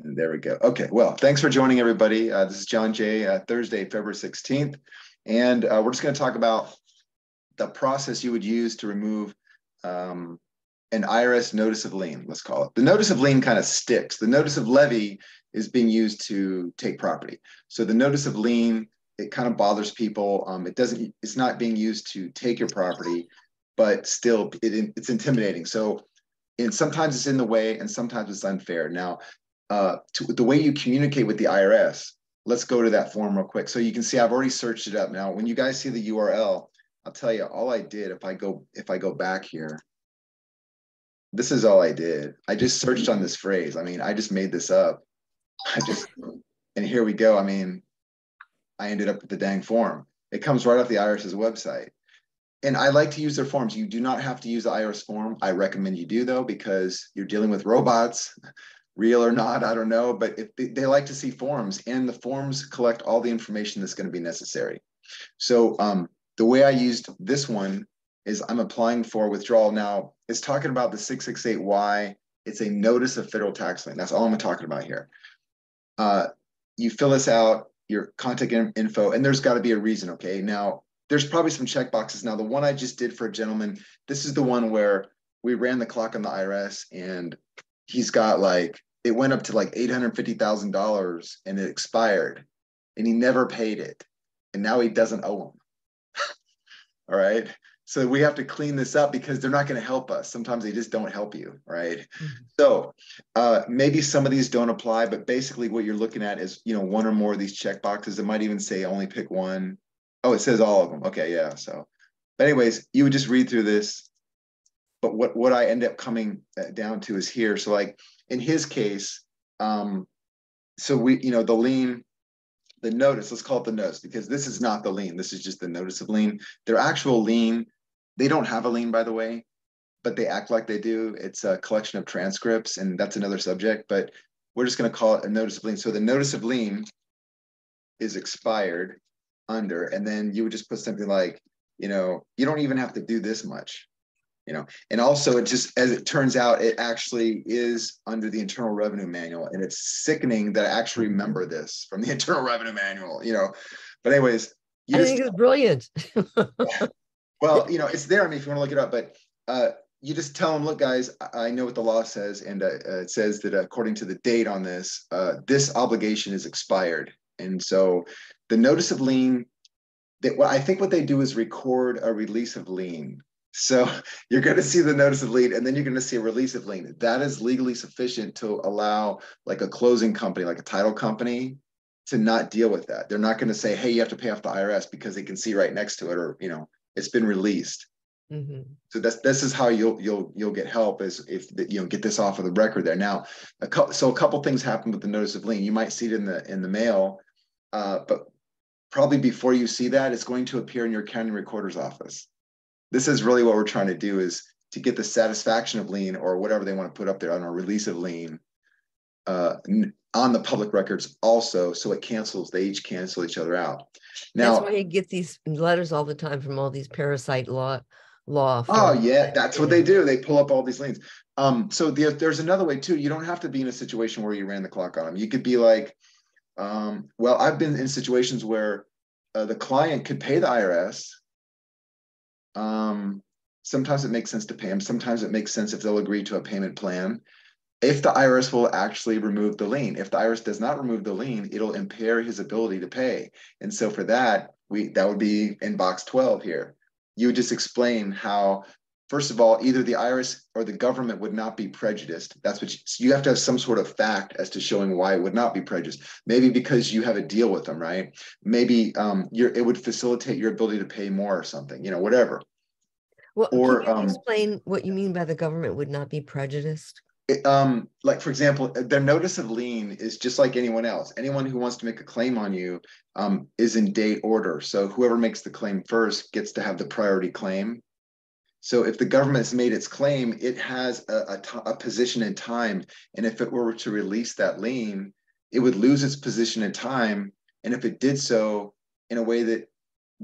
There we go. Okay, well, thanks for joining everybody. Uh, this is John Jay, uh, Thursday, February 16th. And uh, we're just going to talk about the process you would use to remove um, an IRS notice of lien, let's call it. The notice of lien kind of sticks. The notice of levy is being used to take property. So the notice of lien, it kind of bothers people. Um, it doesn't, it's not being used to take your property, but still it, it's intimidating. So and sometimes it's in the way and sometimes it's unfair. Now, uh, to, the way you communicate with the IRS. Let's go to that form real quick. So you can see I've already searched it up. Now, when you guys see the URL, I'll tell you all I did. If I go if I go back here, this is all I did. I just searched on this phrase. I mean, I just made this up. I just and here we go. I mean, I ended up with the dang form. It comes right off the IRS's website. And I like to use their forms. You do not have to use the IRS form. I recommend you do though, because you're dealing with robots real or not, I don't know, but if they, they like to see forms and the forms collect all the information that's going to be necessary. So um, the way I used this one is I'm applying for withdrawal. Now it's talking about the 668Y. It's a notice of federal tax lien. That's all I'm talking about here. Uh, you fill this out, your contact info, and there's got to be a reason. Okay. Now there's probably some check boxes. Now the one I just did for a gentleman, this is the one where we ran the clock on the IRS and he's got like it went up to like $850,000 and it expired and he never paid it. And now he doesn't owe him. All right. So we have to clean this up because they're not going to help us. Sometimes they just don't help you. Right. Mm-hmm. So uh, maybe some of these don't apply, but basically what you're looking at is, you know, one or more of these check boxes. It might even say only pick one. Oh, it says all of them. Okay. Yeah. So, but anyways, you would just read through this. But what, what I end up coming uh, down to is here. So like, in his case, um, so we, you know, the lien, the notice, let's call it the notice because this is not the lien. This is just the notice of lien. Their actual lien, they don't have a lien, by the way, but they act like they do. It's a collection of transcripts, and that's another subject, but we're just going to call it a notice of lien. So the notice of lien is expired under, and then you would just put something like, you know, you don't even have to do this much you know? And also it just as it turns out it actually is under the internal revenue manual and it's sickening that i actually remember this from the internal revenue manual you know? But anyways i just, think it's brilliant. Well you know it's there i mean if you want to look it up but uh, you just tell them look guys i know what the law says and uh, uh, it says that according to the date on this uh, this obligation is expired. And so the notice of lien that what i think what they do is record a release of lien so you're going to see the notice of lien and then you're going to see a release of lien. That is legally sufficient to allow like a closing company, like a title company to not deal with that. They're not going to say, hey, you have to pay off the IRS because they can see right next to it or, you know, it's been released. Mm-hmm. So that's this is how you'll you'll you'll get help is if the, you know get this off of the record there. Now, a co- so a couple things happen with the notice of lien. You might see it in the in the mail, uh, but probably before you see that, it's going to appear in your county recorder's office this is really what we're trying to do is to get the satisfaction of lien or whatever they want to put up there on a release of lien uh, on the public records also so it cancels they each cancel each other out. Now that's why you get these letters all the time from all these parasite law law oh yeah that's what they do. They pull up all these liens um, so the, there's another way too. You don't have to be in a situation where you ran the clock on them. You could be like um, well i've been in situations where uh, the client could pay the irs um, sometimes it makes sense to pay them. Sometimes it makes sense if they'll agree to a payment plan. If the IRS will actually remove the lien, if the IRS does not remove the lien, it'll impair his ability to pay. And so for that, we that would be in box 12 here. You just explain how, first of all, either the IRS or the government would not be prejudiced. That's what you, so you have to have some sort of fact as to showing why it would not be prejudiced. Maybe because you have a deal with them, right? Maybe um, it would facilitate your ability to pay more or something, you know, whatever. Well, or can you um, explain what you mean by the government would not be prejudiced? It, um, like for example, their notice of lien is just like anyone else. Anyone who wants to make a claim on you um, is in date order. So whoever makes the claim first gets to have the priority claim. So if the government has made its claim, it has a, position in time. And if it were to release that lien, it would lose its position in time. And if it did so in a way that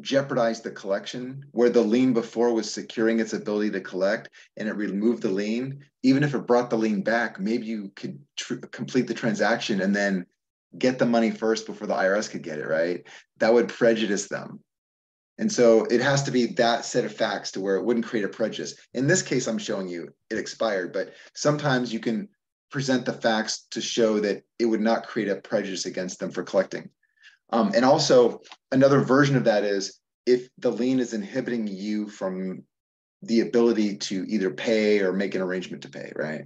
jeopardized the collection where the lien before was securing its ability to collect and it removed the lien even if it brought the lien back maybe you could tr- complete the transaction and then get the money first before the irs could get it right that would prejudice them and so it has to be that set of facts to where it wouldn't create a prejudice in this case i'm showing you it expired but sometimes you can present the facts to show that it would not create a prejudice against them for collecting um, and also another version of that is if the lien is inhibiting you from the ability to either pay or make an arrangement to pay, right?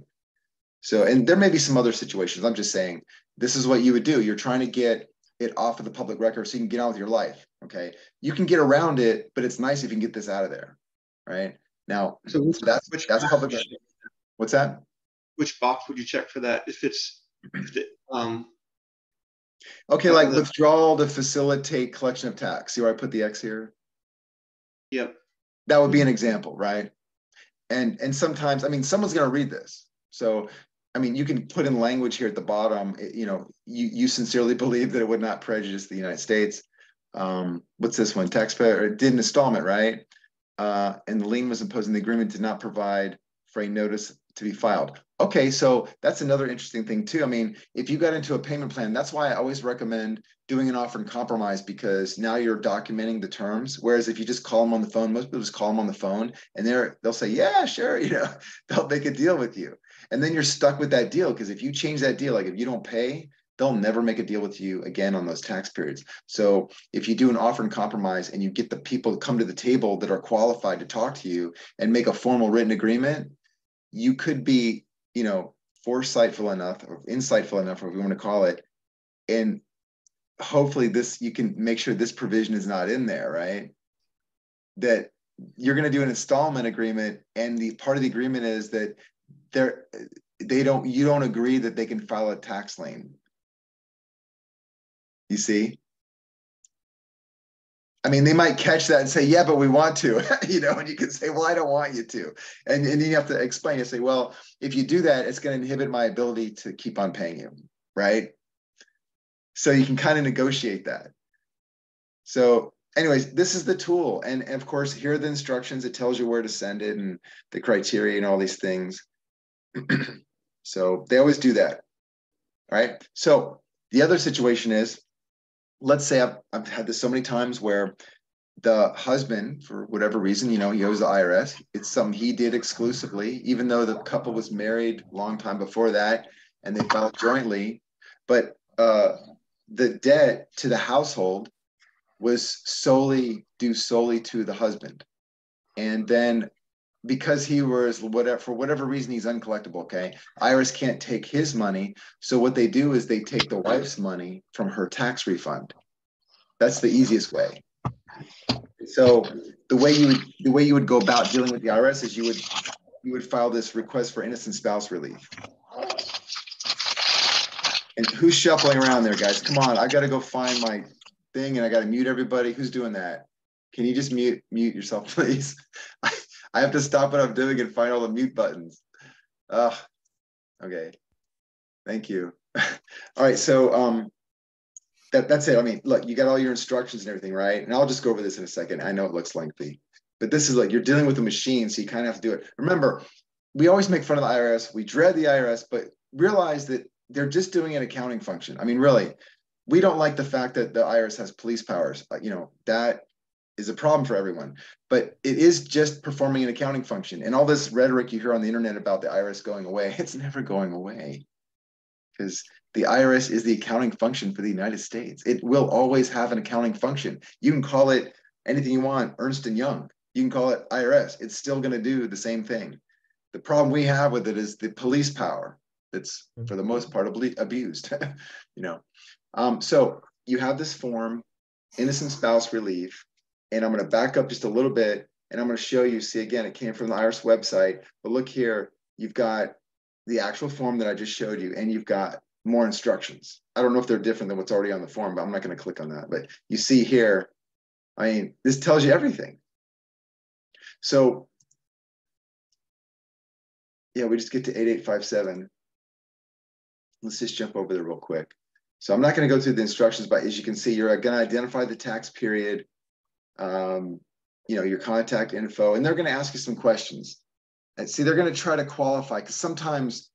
So, and there may be some other situations. I'm just saying this is what you would do. You're trying to get it off of the public record so you can get on with your life. Okay. You can get around it, but it's nice if you can get this out of there. Right. Now, so, so that's which that's public. What's that? Which box would you check for that? If it's if it, um Okay, like withdrawal to facilitate collection of tax. See where I put the X here? Yep. That would be an example, right? And and sometimes, I mean, someone's going to read this. So, I mean, you can put in language here at the bottom. You know, you you sincerely believe that it would not prejudice the United States. Um, what's this one? Taxpayer did an installment, right? Uh, and the lien was imposed, and the agreement did not provide for a notice to be filed. Okay, so that's another interesting thing too. I mean, if you got into a payment plan, that's why I always recommend doing an offer in compromise because now you're documenting the terms. Whereas if you just call them on the phone, most people just call them on the phone and they're they'll say, yeah, sure, you know, they'll make a deal with you. And then you're stuck with that deal because if you change that deal, like if you don't pay, they'll never make a deal with you again on those tax periods. So if you do an offer in compromise and you get the people to come to the table that are qualified to talk to you and make a formal written agreement, you could be, you know, foresightful enough or insightful enough, or we want to call it, and hopefully this you can make sure this provision is not in there, right? That you're going to do an installment agreement, and the part of the agreement is that they don't you don't agree that they can file a tax lien. You see? I mean, they might catch that and say, yeah, but we want to, you know, and you can say, well, I don't want you to. And, and you have to explain, you say, well, if you do that, it's going to inhibit my ability to keep on paying you, right? So you can kind of negotiate that. So anyways, this is the tool. And, and of course, here are the instructions. It tells you where to send it and the criteria and all these things. So they always do that. Right. So the other situation is let's say I've, I've had this so many times where the husband, for whatever reason, you know, he owes the IRS. It's something he did exclusively, even though the couple was married a long time before that and they filed jointly. But uh, the debt to the household was solely due solely to the husband. And then because he was whatever for whatever reason he's uncollectible okay? Irs can't take his money. So what they do is they take the wife's money from her tax refund. That's the easiest way. So the way you would the way you would go about dealing with the irs is you would you would file this request for innocent spouse relief. And who's shuffling around there guys? Come on i gotta go find my thing and i gotta mute everybody. Who's doing that? Can you just mute mute yourself please I have to stop what I'm doing and find all the mute buttons. Uh, okay. Thank you. all right. So um, that, that's it. I mean, look, you got all your instructions and everything, right? And I'll just go over this in a second. I know it looks lengthy, but this is like you're dealing with a machine, so you kind of have to do it. Remember, we always make fun of the IRS. We dread the IRS, but realize that they're just doing an accounting function. I mean, really, we don't like the fact that the IRS has police powers. Uh, you know, that is a problem for everyone. But it is just performing an accounting function. And all this rhetoric you hear on the internet about the IRS going away, it's never going away. Because the IRS is the accounting function for the United States. It will always have an accounting function. You can call it anything you want, Ernst and Young. You can call it IRS. It's still going to do the same thing. The problem we have with it is the police power that's for the most part abused. you know, um, so you have this form, innocent spouse relief, and I'm going to back up just a little bit and I'm going to show you. See, again, it came from the IRS website, but look here, you've got the actual form that I just showed you, and you've got more instructions. I don't know if they're different than what's already on the form, but I'm not going to click on that. But you see here, I mean, this tells you everything. So, yeah, we just get to 8857. Let's just jump over there real quick. So I'm not going to go through the instructions, but as you can see, you're going to identify the tax period um, you know, your contact info, and they're going to ask you some questions. And see, they're going to try to qualify because sometimes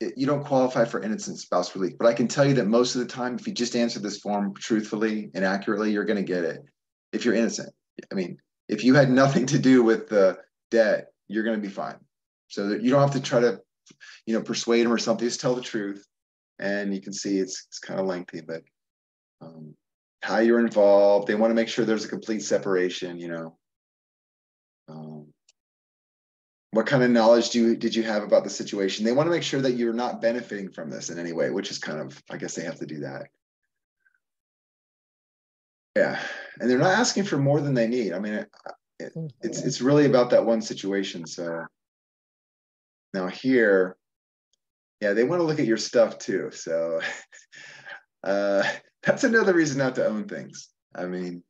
it, you don't qualify for innocent spouse relief. But I can tell you that most of the time, if you just answer this form truthfully and accurately, you're going to get it. If you're innocent, I mean, if you had nothing to do with the debt, you're going to be fine. So you don't have to try to, you know, persuade them or something. Just tell the truth, and you can see it's it's kind of lengthy, but um, how you're involved. They want to make sure there's a complete separation. You know. Um, what kind of knowledge do you, did you have about the situation? They want to make sure that you're not benefiting from this in any way, which is kind of, I guess they have to do that. Yeah, and they're not asking for more than they need. I mean, it, it, it's it's really about that one situation. So now here, yeah, they want to look at your stuff too. So uh, that's another reason not to own things. I mean,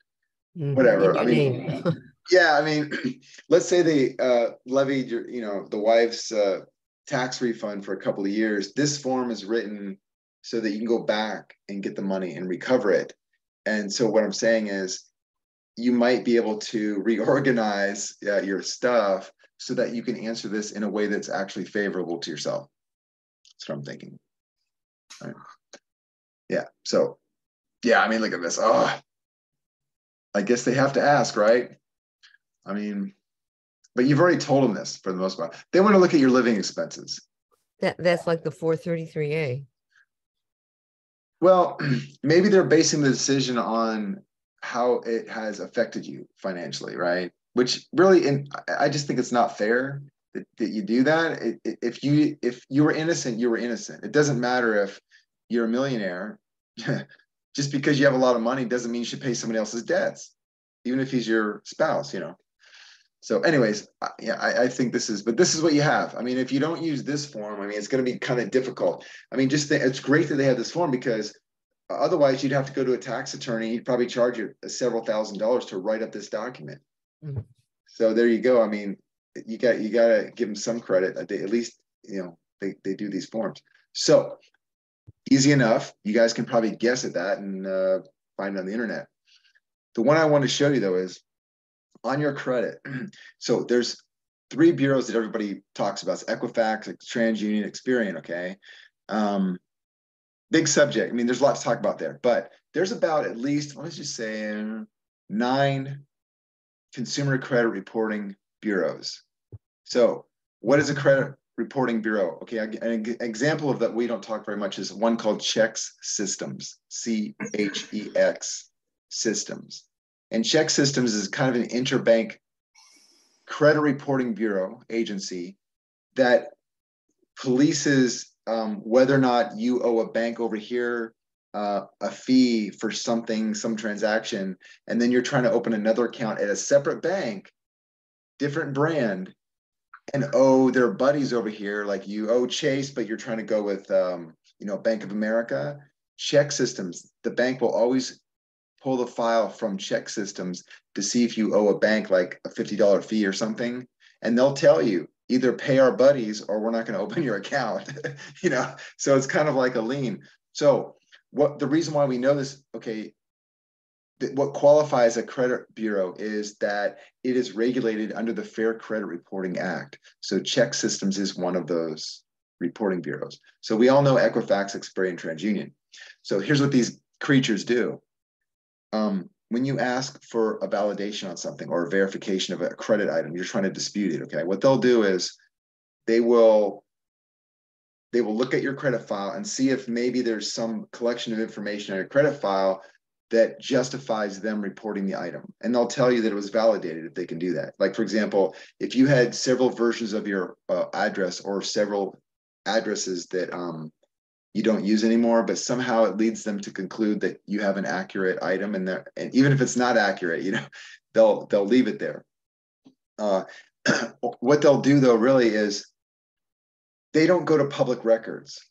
Mhm. whatever. I mean, yeah, I mean, let's say they uh, levied your, you know, the wife's uh, tax refund for a couple of years. This form is written so that you can go back and get the money and recover it. And so what I'm saying is, you might be able to reorganize uh, your stuff so that you can answer this in a way that's actually favorable to yourself. That's what I'm thinking. All right. Yeah. So, yeah. I mean, look at this. Oh, I guess they have to ask, right? I mean, but you've already told them this for the most part. They want to look at your living expenses. That, that's like the four thirty-three A. Well, maybe they're basing the decision on how it has affected you financially, right? Which really, and I- I just think it's not fair that, that you do that. It- it- If you if you were innocent, you were innocent. It doesn't matter if you're a millionaire. just because you have a lot of money doesn't mean you should pay somebody else's debts, even if he's your spouse, you know. So, anyways, I- yeah, I, I think this is, but this is what you have. I mean, if you don't use this form, I mean, it's going to be kind of difficult. I mean, just think, it's great that they have this form because otherwise you'd have to go to a tax attorney. He'd probably charge you several thousand dollars to write up this document. Mhm. So there you go. I mean, you got you got to give them some credit. They, at least you know they they do these forms. So easy enough. You guys can probably guess at that and uh, find it on the internet. The one I want to show you though is on your credit. so there's three bureaus that everybody talks about: it's Equifax, TransUnion, Experian. Okay, um, big subject. I mean, there's a lot to talk about there, but there's about at least let's just say uh, nine consumer credit reporting bureaus. So, what is a credit reporting bureau? Okay, an example of that we don't talk very much is one called Chex Systems, C H E X Systems. And Chex Systems is kind of an interbank credit reporting bureau agency that polices um, whether or not you owe a bank over here uh, a fee for something, some transaction, and then you're trying to open another account at a separate bank, different brand, and owe their buddies over here, like you owe Chase, but you're trying to go with, um, you know, Bank of America. Chex systems, the bank will always pull the file from Chex systems to see if you owe a bank like a $50 fee or something. And they'll tell you either pay our buddies or we're not going to open your account, you know? So it's kind of like a lien. So what the reason why we know this, okay, what qualifies a credit bureau is that it is regulated under the Fair Credit Reporting Act. So Chex Systems is one of those reporting bureaus. So we all know Equifax, Experian, TransUnion. So here's what these creatures do. Um, when you ask for a validation on something or a verification of a credit item, you're trying to dispute it. Okay, what they'll do is they will they will look at your credit file and see if maybe there's some collection of information on your credit file that justifies them reporting the item. And they'll tell you that it was validated if they can do that. Like, for example, if you had several versions of your uh, address or several addresses that um, you don't use anymore, but somehow it leads them to conclude that you have an accurate item and and even if it's not accurate, you know, they'll they'll leave it there. Uh, what they'll do though really is they don't go to public records.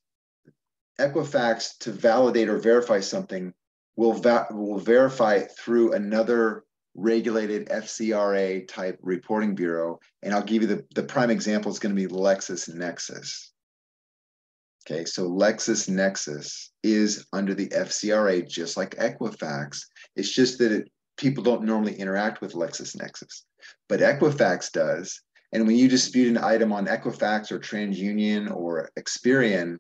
Equifax to validate or verify something will va- will verify it through another regulated FCRA type reporting bureau. And I'll give you the, the prime example is going to be LexisNexis. Okay, so LexisNexis is under the FCRA, just like Equifax. It's just that it people don't normally interact with LexisNexis, but Equifax does. And when you dispute an item on Equifax or TransUnion or Experian,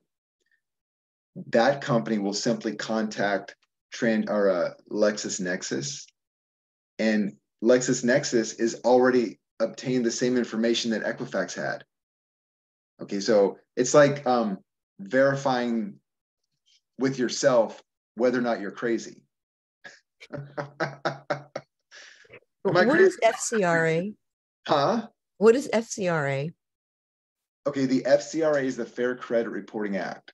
that company will simply contact Trans or uh, LexisNexis, and LexisNexis is already obtained the same information that Equifax had. Okay, so it's like um, verifying with yourself whether or not you're crazy. what is FCRA? Huh? What is FCRA? Okay, the FCRA is the Fair Credit Reporting Act.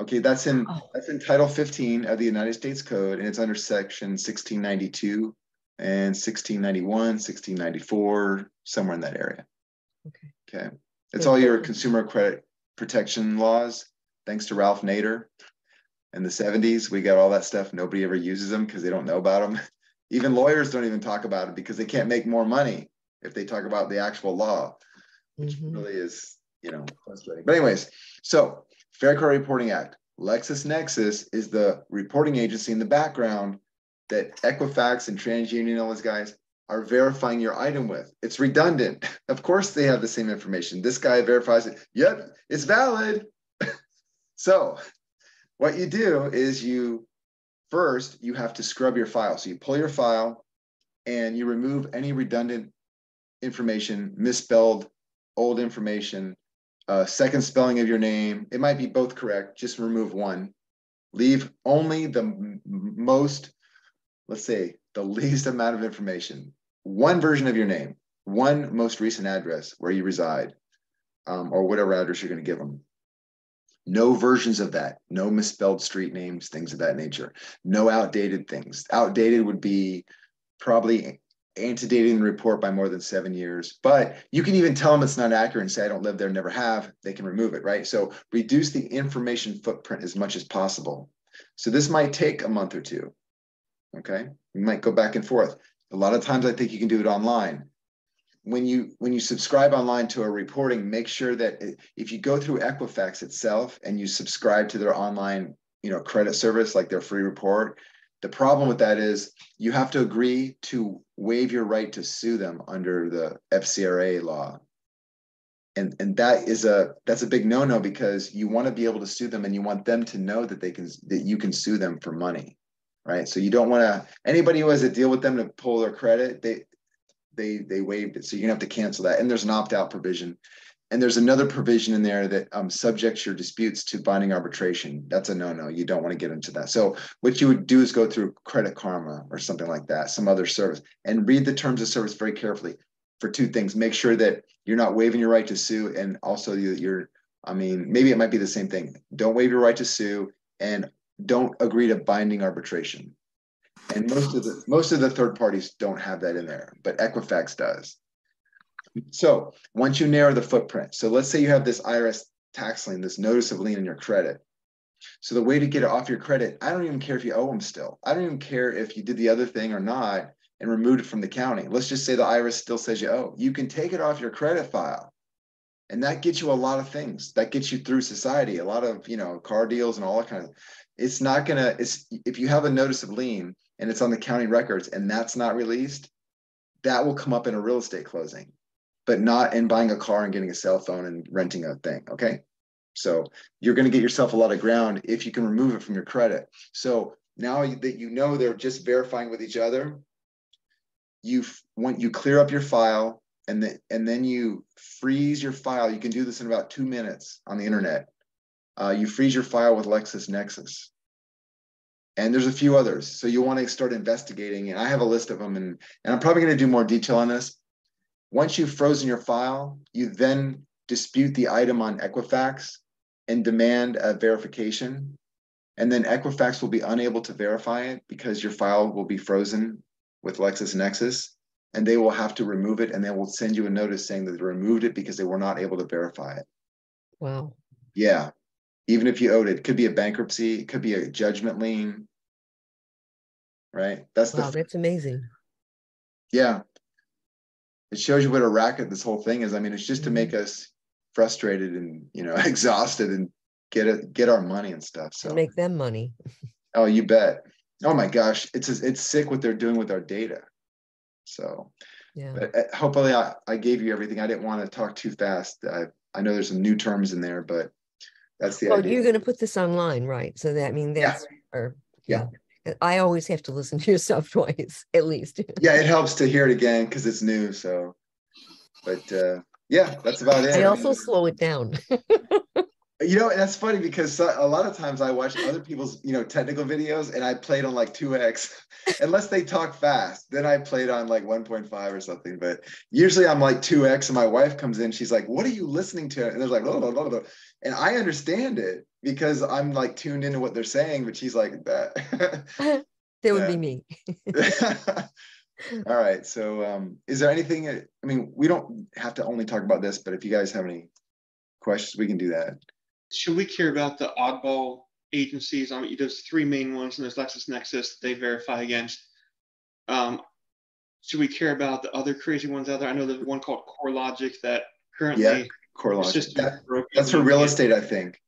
Okay, that's in oh. that's in Title 15 of the United States Code, and it's under Section 1692 and 1691, 1694, somewhere in that area. Okay. Okay. It's all your consumer credit protection laws. Thanks to Ralph Nader in the 70s, we got all that stuff. Nobody ever uses them because they don't know about them. Even lawyers don't even talk about it because they can't make more money if they talk about the actual law, which mm-hmm. really is, you know, frustrating. But anyways, so Fair Credit Reporting Act. LexisNexis is the reporting agency in the background that Equifax and TransUnion all those guys are verifying your item with. It's redundant. Of course, they have the same information. This guy verifies it. Yep, it's valid. so, what you do is you first you have to scrub your file. So you pull your file and you remove any redundant information, misspelled old information, uh, second spelling of your name. It might be both correct. Just remove one. Leave only the most let's say the least amount of information, one version of your name, one most recent address where you reside, um, or whatever address you're going to give them. No versions of that, no misspelled street names, things of that nature, no outdated things. Outdated would be probably antedating the report by more than seven years, but you can even tell them it's not accurate and say, I don't live there, never have. They can remove it, right? So reduce the information footprint as much as possible. So this might take a month or two. Okay, you might go back and forth. A lot of times, I think you can do it online. When you when you subscribe online to a reporting, make sure that if you go through Equifax itself and you subscribe to their online, you know, credit service like their free report, the problem with that is you have to agree to waive your right to sue them under the FCRA law. And, and that is a that's a big no-no because you want to be able to sue them and you want them to know that they can that you can sue them for money right? So you don't want to anybody who has a deal with them to pull their credit, they they they waived it. So you're gonna have to cancel that. And there's an opt-out provision. And there's another provision in there that um, subjects your disputes to binding arbitration. That's a no-no. You don't want to get into that. So what you would do is go through Credit Karma or something like that, some other service, and read the terms of service very carefully for two things. Make sure that you're not waiving your right to sue, and also you're, I mean, maybe it might be the same thing. Don't waive your right to sue, and don't agree to binding arbitration. And most of the most of the third parties don't have that in there, but Equifax does. So once you narrow the footprint, so let's say you have this IRS tax lien, this notice of lien in your credit. So the way to get it off your credit, I don't even care if you owe them still. I don't even care if you did the other thing or not and removed it from the county. Let's just say the IRS still says you owe. You can take it off your credit file. And that gets you a lot of things. That gets you through society, a lot of, you know, car deals and all that kind of it's not gonna it's if you have a notice of lien and it's on the county records and that's not released that will come up in a real estate closing but not in buying a car and getting a cell phone and renting a thing okay so you're going to get yourself a lot of ground if you can remove it from your credit so now that you know they're just verifying with each other you when you clear up your file and then and then you freeze your file you can do this in about two minutes on the internet uh, you freeze your file with LexisNexis. And there's a few others. So you want to start investigating. And I have a list of them. And, and I'm probably going to do more detail on this. Once you've frozen your file, you then dispute the item on Equifax and demand a verification. And then Equifax will be unable to verify it because your file will be frozen with LexisNexis and they will have to remove it and they will send you a notice saying that they removed it because they were not able to verify it. Wow. Yeah even if you owed it. it could be a bankruptcy, it could be a judgment lien. Right? That's wow, the that's amazing. Yeah. It shows you what a racket this whole thing is. I mean, it's just to make mm-hmm. us frustrated and you know exhausted and get it get our money and stuff. So make them money. oh, you bet. oh my gosh, it's it's sick what they're doing with our data. So, Yeah. but uh, hopefully I, I gave you everything. I didn't want to talk too fast. I I know there's some new terms in there, but that's the Well, idea. you're gonna put this online, right? So that, I mean, Yeah. that's, or, Yeah. yeah. I always have to listen to your stuff twice, at least. yeah, it helps to hear it again because it's new. So, but uh, yeah, that's about it. I I also mean, slow it down. You know, and that's funny because a lot of times I watch other people's, you know, technical videos and I played on like 2x, unless they talk fast. Then I played on like 1.5 or something. But usually I'm like 2x and my wife comes in, she's like, What are you listening to? And they're like, blah, blah, blah, blah. And I understand it because I'm like tuned into what they're saying, but she's like that. That would be me. All right. So um, is there anything, I mean, we don't have to only talk about this, but if you guys have any questions, we can do that. Should we care about the oddball agencies? I mean, there's three main ones, and there's LexisNexis they verify against. Um, should we care about the other crazy ones out there? I know there's one called CoreLogic that currently Yeah, CoreLogic. system That- is for real estate, I think.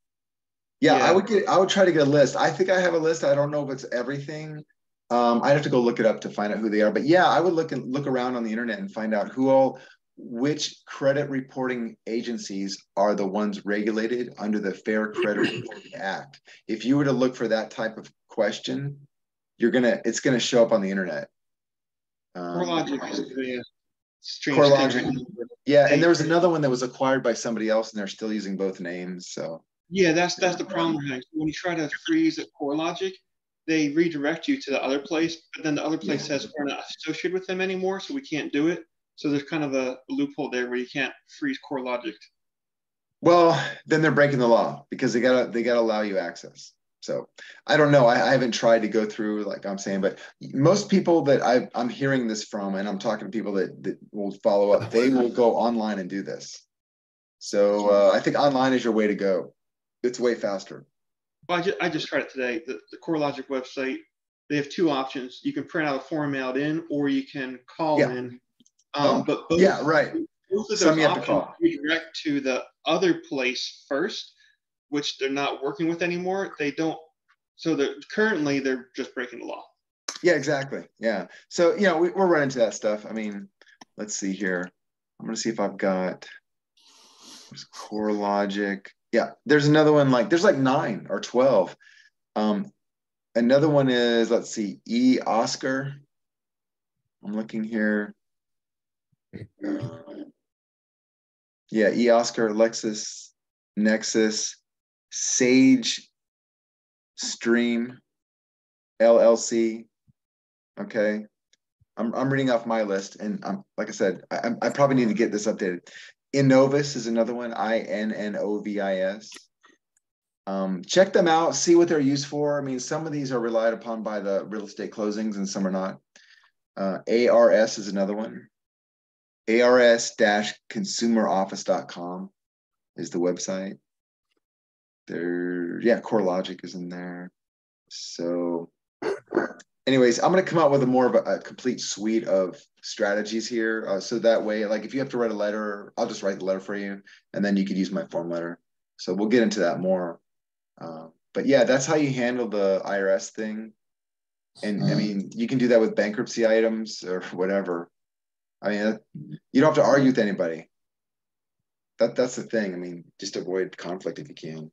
Yeah, Yeah. I would get, I would try to get a list. I think I have a list. I don't know if it's everything. Um, I'd have to go look it up to find out who they are. But yeah, I would look and look around on the internet and find out who all, which credit reporting agencies are the ones regulated under the Fair Credit Reporting Act. If you were to look for that type of question, you're gonna, it's gonna show up on the internet. Um, CoreLogic is really a strange CoreLogic. yeah, and there was another one that was acquired by somebody else, and they're still using both names. So Yeah, that's that's the problem. we're having. When you try to freeze at CoreLogic, they redirect you to the other place, but then the other place Yeah. says we're not associated with them anymore, so we can't do it. So there's kind of a loophole there where you can't freeze CoreLogic. Well, then they're breaking the law because they gotta they gotta allow you access. So I don't know. I, I haven't tried to go through like I'm saying, but most people that I I'm hearing this from, and I'm talking to people that, that will follow up, they will go online and do this. So uh, I think online is your way to go. It's way faster. Well, I just, I just tried it today. The, the CoreLogic website, they have two options. You can print out a form mailed in, or you can call Yeah. in. Oh, Um, but both, Yeah, right. both of Some those you have to options call. redirect to the other place first, which they're not working with anymore. They don't. So they're currently they're just breaking the law. Yeah, exactly. Yeah. So you know we, we're running into that stuff. I mean, let's see here. I'm gonna see if I've got CoreLogic. Yeah, there's another one like there's like nine or twelve. Um, another one is let's see, E Oscar. I'm looking here. Yeah, E Oscar, Lexis, Nexis, Sage, Stream, LLC. Okay. I'm, I'm reading off my list, and I'm like I said, I, I probably need to get this updated. Innovis is another one. I N N O V I S. Um, check them out, see what they're used for. I mean, some of these are relied upon by the real estate closings, and some are not. Uh, ARS is another one. ARS-consumeroffice.com is the website. There, yeah, CoreLogic is in there. So, anyways, I'm going to come out with a more of a, a complete suite of strategies here. Uh, so that way, like if you have to write a letter, I'll just write the letter for you, and then you could use my form letter. So we'll get into that more. Uh, but yeah, that's how you handle the IRS thing. And I mean, you can do that with bankruptcy items or whatever. I mean, you don't have to argue with anybody. That that's the thing. I mean, just avoid conflict if you can.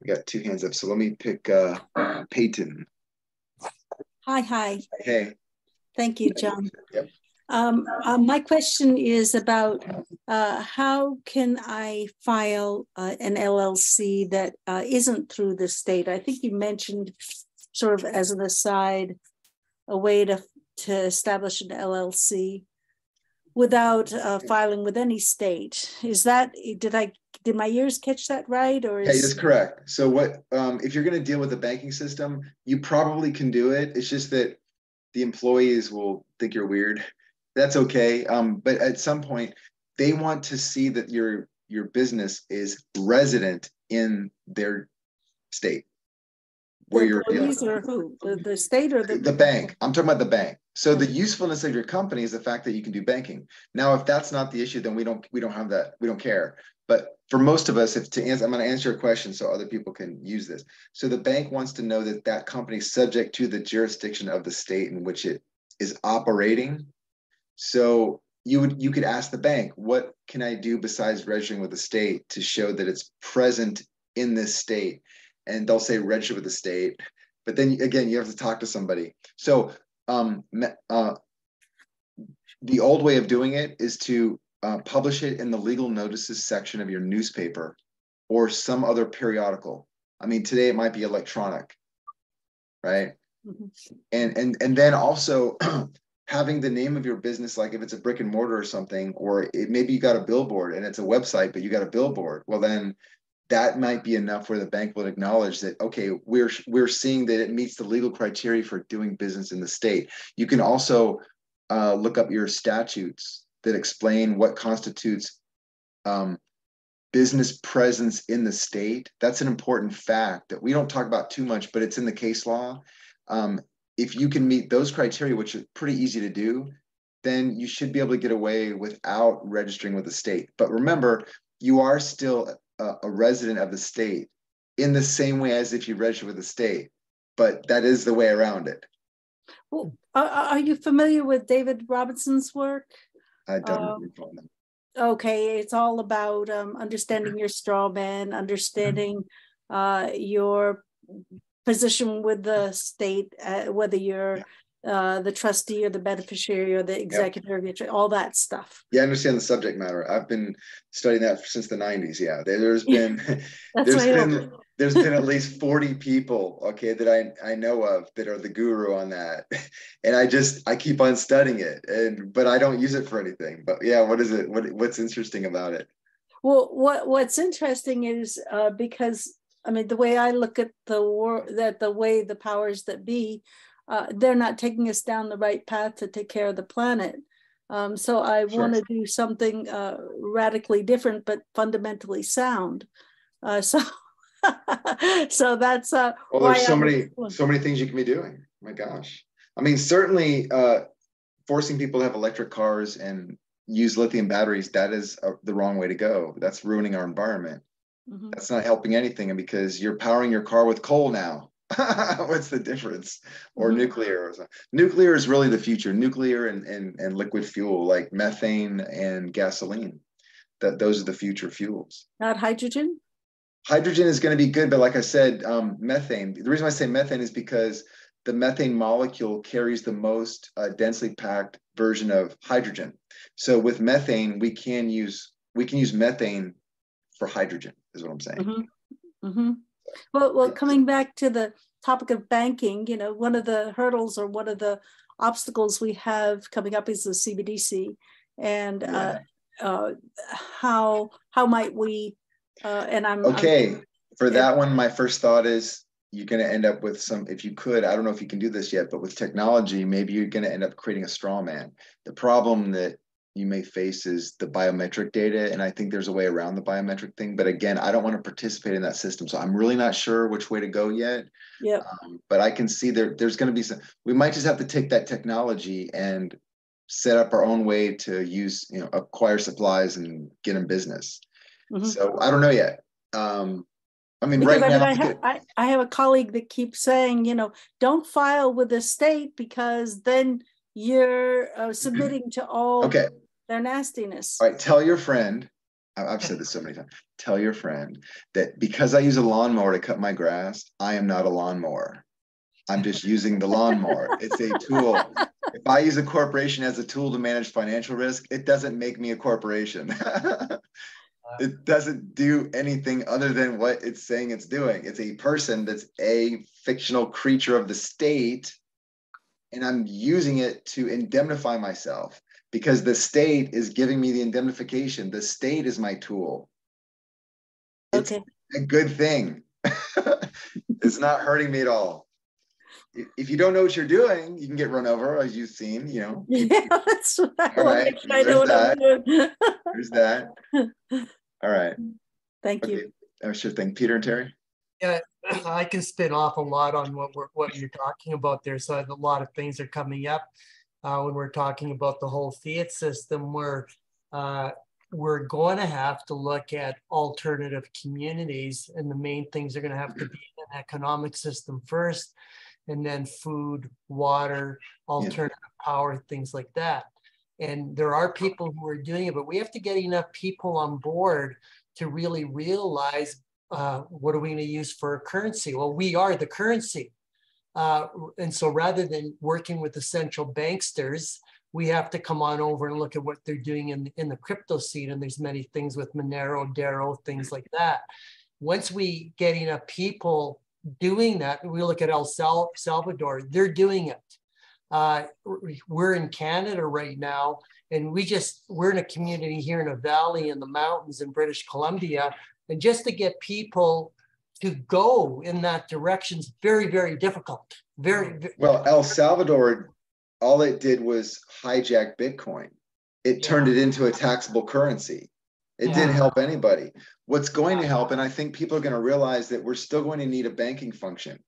We got two hands up, so let me pick uh Peyton. Hi, hi. Hey. Thank you, John. Yep. Um, uh, my question is about uh, how can I file uh, an LLC that uh, isn't through the state? I think you mentioned sort of as an aside, a way to to establish an LLC without uh, filing with any state. Is that did I did my ears catch that right, or Yeah, is that's correct. So what um if you're gonna deal with the banking system, you probably can do it. It's just that the employees will think you're weird. That's okay. Um, but at some point, they want to see that your your business is resident in their state. Where The you're employees or who? The, the state or the? the bank. I'm talking about the bank. So the usefulness of your company is the fact that you can do banking. Now, if that's not the issue, then we don't we don't have that. We don't care. But for most of us, if to answer, I'm going to answer your question so other people can use this. So the bank wants to know that that company is subject to the jurisdiction of the state in which it is operating. So you would you could ask the bank, what can I do besides registering with the state to show that it's present in this state? And they'll say register with the state. But then again, you have to talk to somebody. So um, uh, the old way of doing it is to uh, publish it in the legal notices section of your newspaper or some other periodical. I mean, today it might be electronic, right? Mm-hmm. And and and then also having the name of your business, like if it's a brick and mortar or something, or it, maybe you got a billboard and it's a website, but you got a billboard. Well, then that might be enough where the bank will acknowledge that okay, we're we're seeing that it meets the legal criteria for doing business in the state. You can also uh, look up your statutes that explain what constitutes um, business presence in the state. That's an important fact that we don't talk about too much, but it's in the case law. Um, if you can meet those criteria, which is pretty easy to do, then you should be able to get away without registering with the state. But remember, you are still a, a resident of the state in the same way as if you register with the state, but that is the way around it. Well, are you familiar with David Robinson's work? I don't um, recall them. Okay, it's all about um, understanding your straw man, understanding uh, your position with the state, uh, whether you're uh, the trustee or the beneficiary or the executor yep. all that stuff. Yeah, I understand the subject matter. I've been studying that since the 90s. Yeah, there's been there's been there's been at least 40 people, okay, that I, I know of that are the guru on that. And I just I keep on studying it. And but I don't use it for anything. But yeah, what is it? What what's interesting about it? Well, what what's interesting is uh, because I mean the way I look at the war that the way the powers that be uh, they're not taking us down the right path to take care of the planet. Um, so I sure. want to do something uh, radically different, but fundamentally sound. Uh, so, so that's uh, well. There's so I'm many, so many things you can be doing. My gosh, I mean, certainly uh, forcing people to have electric cars and use lithium batteries that is uh, the wrong way to go. That's ruining our environment. Mm-hmm. That's not helping anything, and because you're powering your car with coal now. What's the difference? Or mm-hmm. nuclear. Nuclear is really the future. Nuclear and, and, and liquid fuel like methane and gasoline. That those are the future fuels. Not hydrogen? Hydrogen is going to be good, but like I said, um, methane. The reason I say methane is because the methane molecule carries the most uh, densely packed version of hydrogen. So with methane, we can use we can use methane for hydrogen. Is what I'm saying. Mm-hmm. Mm-hmm. Well, well, coming back to the topic of banking, you know, one of the hurdles or one of the obstacles we have coming up is the CBDC, and uh, yeah. uh, uh, how how might we? Uh, and I'm okay I'm, for that one. My first thought is you're going to end up with some. If you could, I don't know if you can do this yet, but with technology, maybe you're going to end up creating a straw man. The problem that you may face is the biometric data. And I think there's a way around the biometric thing. But again, I don't want to participate in that system. So I'm really not sure which way to go yet. Yeah. Um, but I can see there there's going to be some, we might just have to take that technology and set up our own way to use, you know, acquire supplies and get in business. Mm-hmm. So I don't know yet. Um, I mean, because right I, mean, now, I, ha- I, I have a colleague that keeps saying, you know, don't file with the state because then you're uh, submitting to all okay their nastiness. All right, tell your friend. I've said this so many times. Tell your friend that because I use a lawnmower to cut my grass, I am not a lawnmower. I'm just using the lawnmower. It's a tool. If I use a corporation as a tool to manage financial risk, it doesn't make me a corporation. it doesn't do anything other than what it's saying it's doing. It's a person that's a fictional creature of the state, and I'm using it to indemnify myself because the state is giving me the indemnification. The state is my tool. It's okay. a good thing. it's not hurting me at all. If you don't know what you're doing, you can get run over, as you've seen, you know. Yeah, that's what I, right. I know what that. I'm doing. There's that. All right. Thank okay. you. Oh, sure thing. Peter and Terry. Yeah, I can spin off a lot on what we're, what you're talking about there. So a lot of things are coming up uh, when we're talking about the whole fiat system, where uh, we're going to have to look at alternative communities, and the main things are going to have to be an economic system first, and then food, water, alternative yeah. power, things like that. And there are people who are doing it, but we have to get enough people on board to really realize uh, what are we going to use for a currency? Well, we are the currency. Uh, and so rather than working with the central banksters, we have to come on over and look at what they're doing in, in the crypto scene. And there's many things with Monero, Dero, things like that. Once we get enough people doing that, we look at El Salvador, they're doing it. Uh, we're in Canada right now, and we just, we're in a community here in a valley in the mountains in British Columbia. And just to get people to go in that direction is very, very difficult. Very, mm. very well, El Salvador, all it did was hijack Bitcoin. It yeah. turned it into a taxable currency. It yeah. didn't help anybody. What's going to help, and I think people are going to realize that we're still going to need a banking function.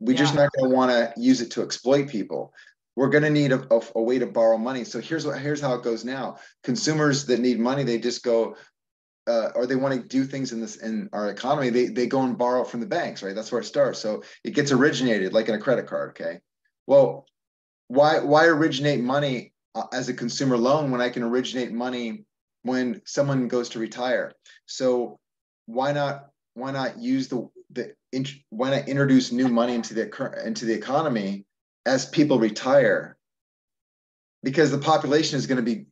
We're yeah. just not going to want to use it to exploit people we're going to need a, a, a, way to borrow money. So here's what here's how it goes now. Consumers that need money, they just go, uh, or they want to do things in this in our economy. They they go and borrow from the banks, right? That's where it starts. So it gets originated like in a credit card. Okay, well, why why originate money uh, as a consumer loan when I can originate money when someone goes to retire? So why not why not use the the why not introduce new money into the into the economy as people retire because the population is going to be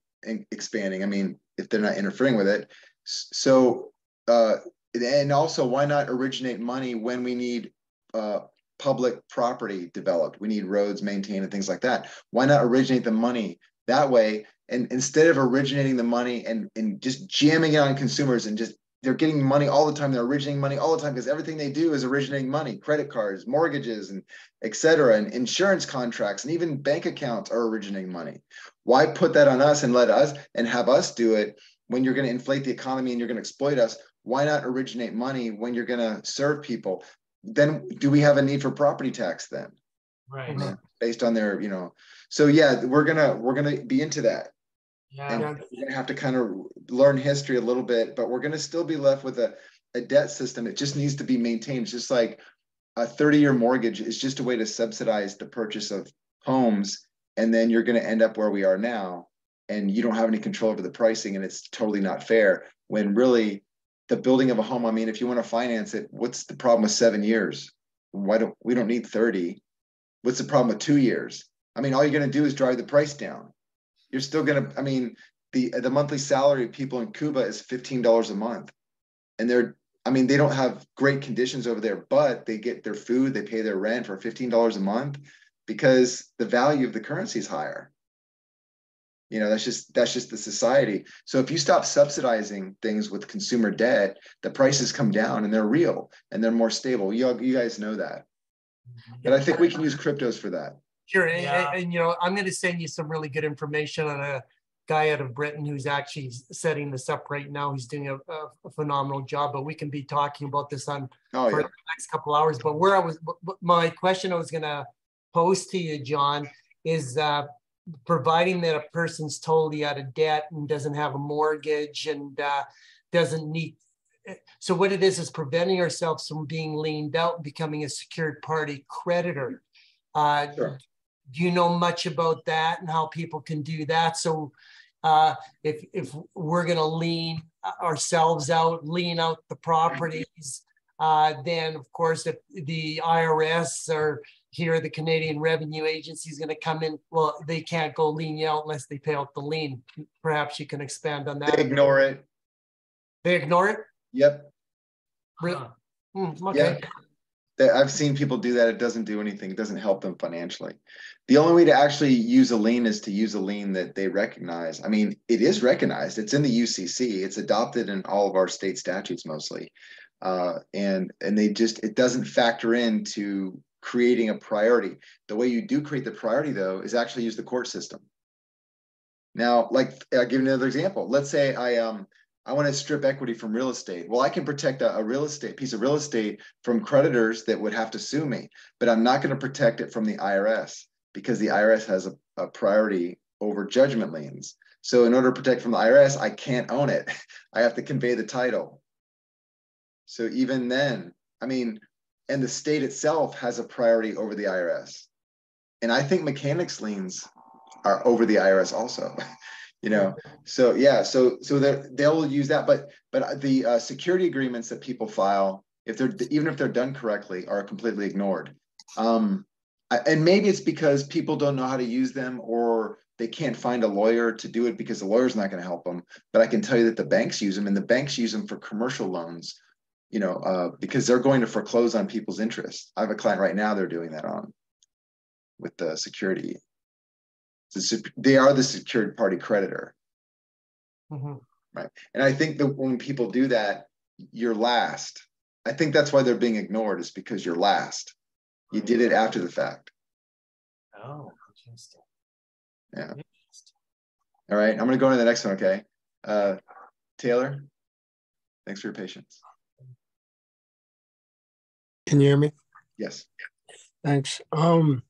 expanding i mean if they're not interfering with it so uh, and also why not originate money when we need uh, public property developed we need roads maintained and things like that why not originate the money that way and instead of originating the money and, and just jamming it on consumers and just they're getting money all the time. They're originating money all the time because everything they do is originating money, credit cards, mortgages, and et cetera, and insurance contracts, and even bank accounts are originating money. Why put that on us and let us and have us do it when you're going to inflate the economy and you're going to exploit us? Why not originate money when you're going to serve people? Then do we have a need for property tax then? Right. based on their, you know, so yeah, we're gonna we're gonna be into that yeah. And we're going to have to kind of learn history a little bit, but we're going to still be left with a, a debt system. It just needs to be maintained. It's just like a 30 year mortgage is just a way to subsidize the purchase of homes. And then you're going to end up where we are now. And you don't have any control over the pricing, and it's totally not fair. When really, the building of a home, I mean, if you want to finance it, what's the problem with seven years? Why don't we don't need 30? What's the problem with two years? I mean, all you're going to do is drive the price down you're still gonna. I mean, the the monthly salary of people in Cuba is fifteen dollars a month, and they're. I mean, they don't have great conditions over there, but they get their food, they pay their rent for fifteen dollars a month because the value of the currency is higher. You know, that's just that's just the society. So if you stop subsidizing things with consumer debt, the prices come down and they're real and they're more stable. You you guys know that. But I think we can use cryptos for that. Sure. Yeah. And, and, you know, I'm going to send you some really good information on a guy out of Britain who's actually setting this up right now. He's doing a, a phenomenal job, but we can be talking about this on oh, for yeah. the next couple hours. But where I was, my question I was going to pose to you, John, is uh, providing that a person's totally out of debt and doesn't have a mortgage and uh, doesn't need so what it is is preventing ourselves from being liened out and becoming a secured party creditor. Uh, sure do you know much about that and how people can do that? So uh, if, if we're going to lien ourselves out, lien out the properties, uh, then of course, if the IRS or here the Canadian Revenue Agency is going to come in, well, they can't go lien out unless they pay out the lien. Perhaps you can expand on that. They ignore it. They ignore it? Yep. Really? Mm, okay. Yeah. I've seen people do that. It doesn't do anything. It doesn't help them financially. The only way to actually use a lien is to use a lien that they recognize. I mean, it is recognized. It's in the UCC. It's adopted in all of our state statutes mostly, uh, and and they just it doesn't factor into creating a priority. The way you do create the priority though is actually use the court system. Now, like I'll give you another example. Let's say I um I want to strip equity from real estate. Well, I can protect a, a, real estate piece of real estate from creditors that would have to sue me, but I'm not going to protect it from the IRS because the IRS has a, a priority over judgment liens. So in order to protect from the IRS, I can't own it. I have to convey the title. So even then, I mean, and the state itself has a priority over the IRS. And I think mechanics liens are over the IRS also. you know so yeah so so they'll use that but but the uh, security agreements that people file if they're even if they're done correctly are completely ignored um, and maybe it's because people don't know how to use them or they can't find a lawyer to do it because the lawyer's not going to help them but i can tell you that the banks use them and the banks use them for commercial loans you know uh, because they're going to foreclose on people's interest i have a client right now they're doing that on with the security they are the secured party creditor. Mm-hmm. Right. And I think that when people do that, you're last. I think that's why they're being ignored, is because you're last. You did it after the fact. Oh, interesting. Yeah. All right. I'm going to go on to the next one. Okay. Uh, Taylor, thanks for your patience. Can you hear me? Yes. Thanks. Um,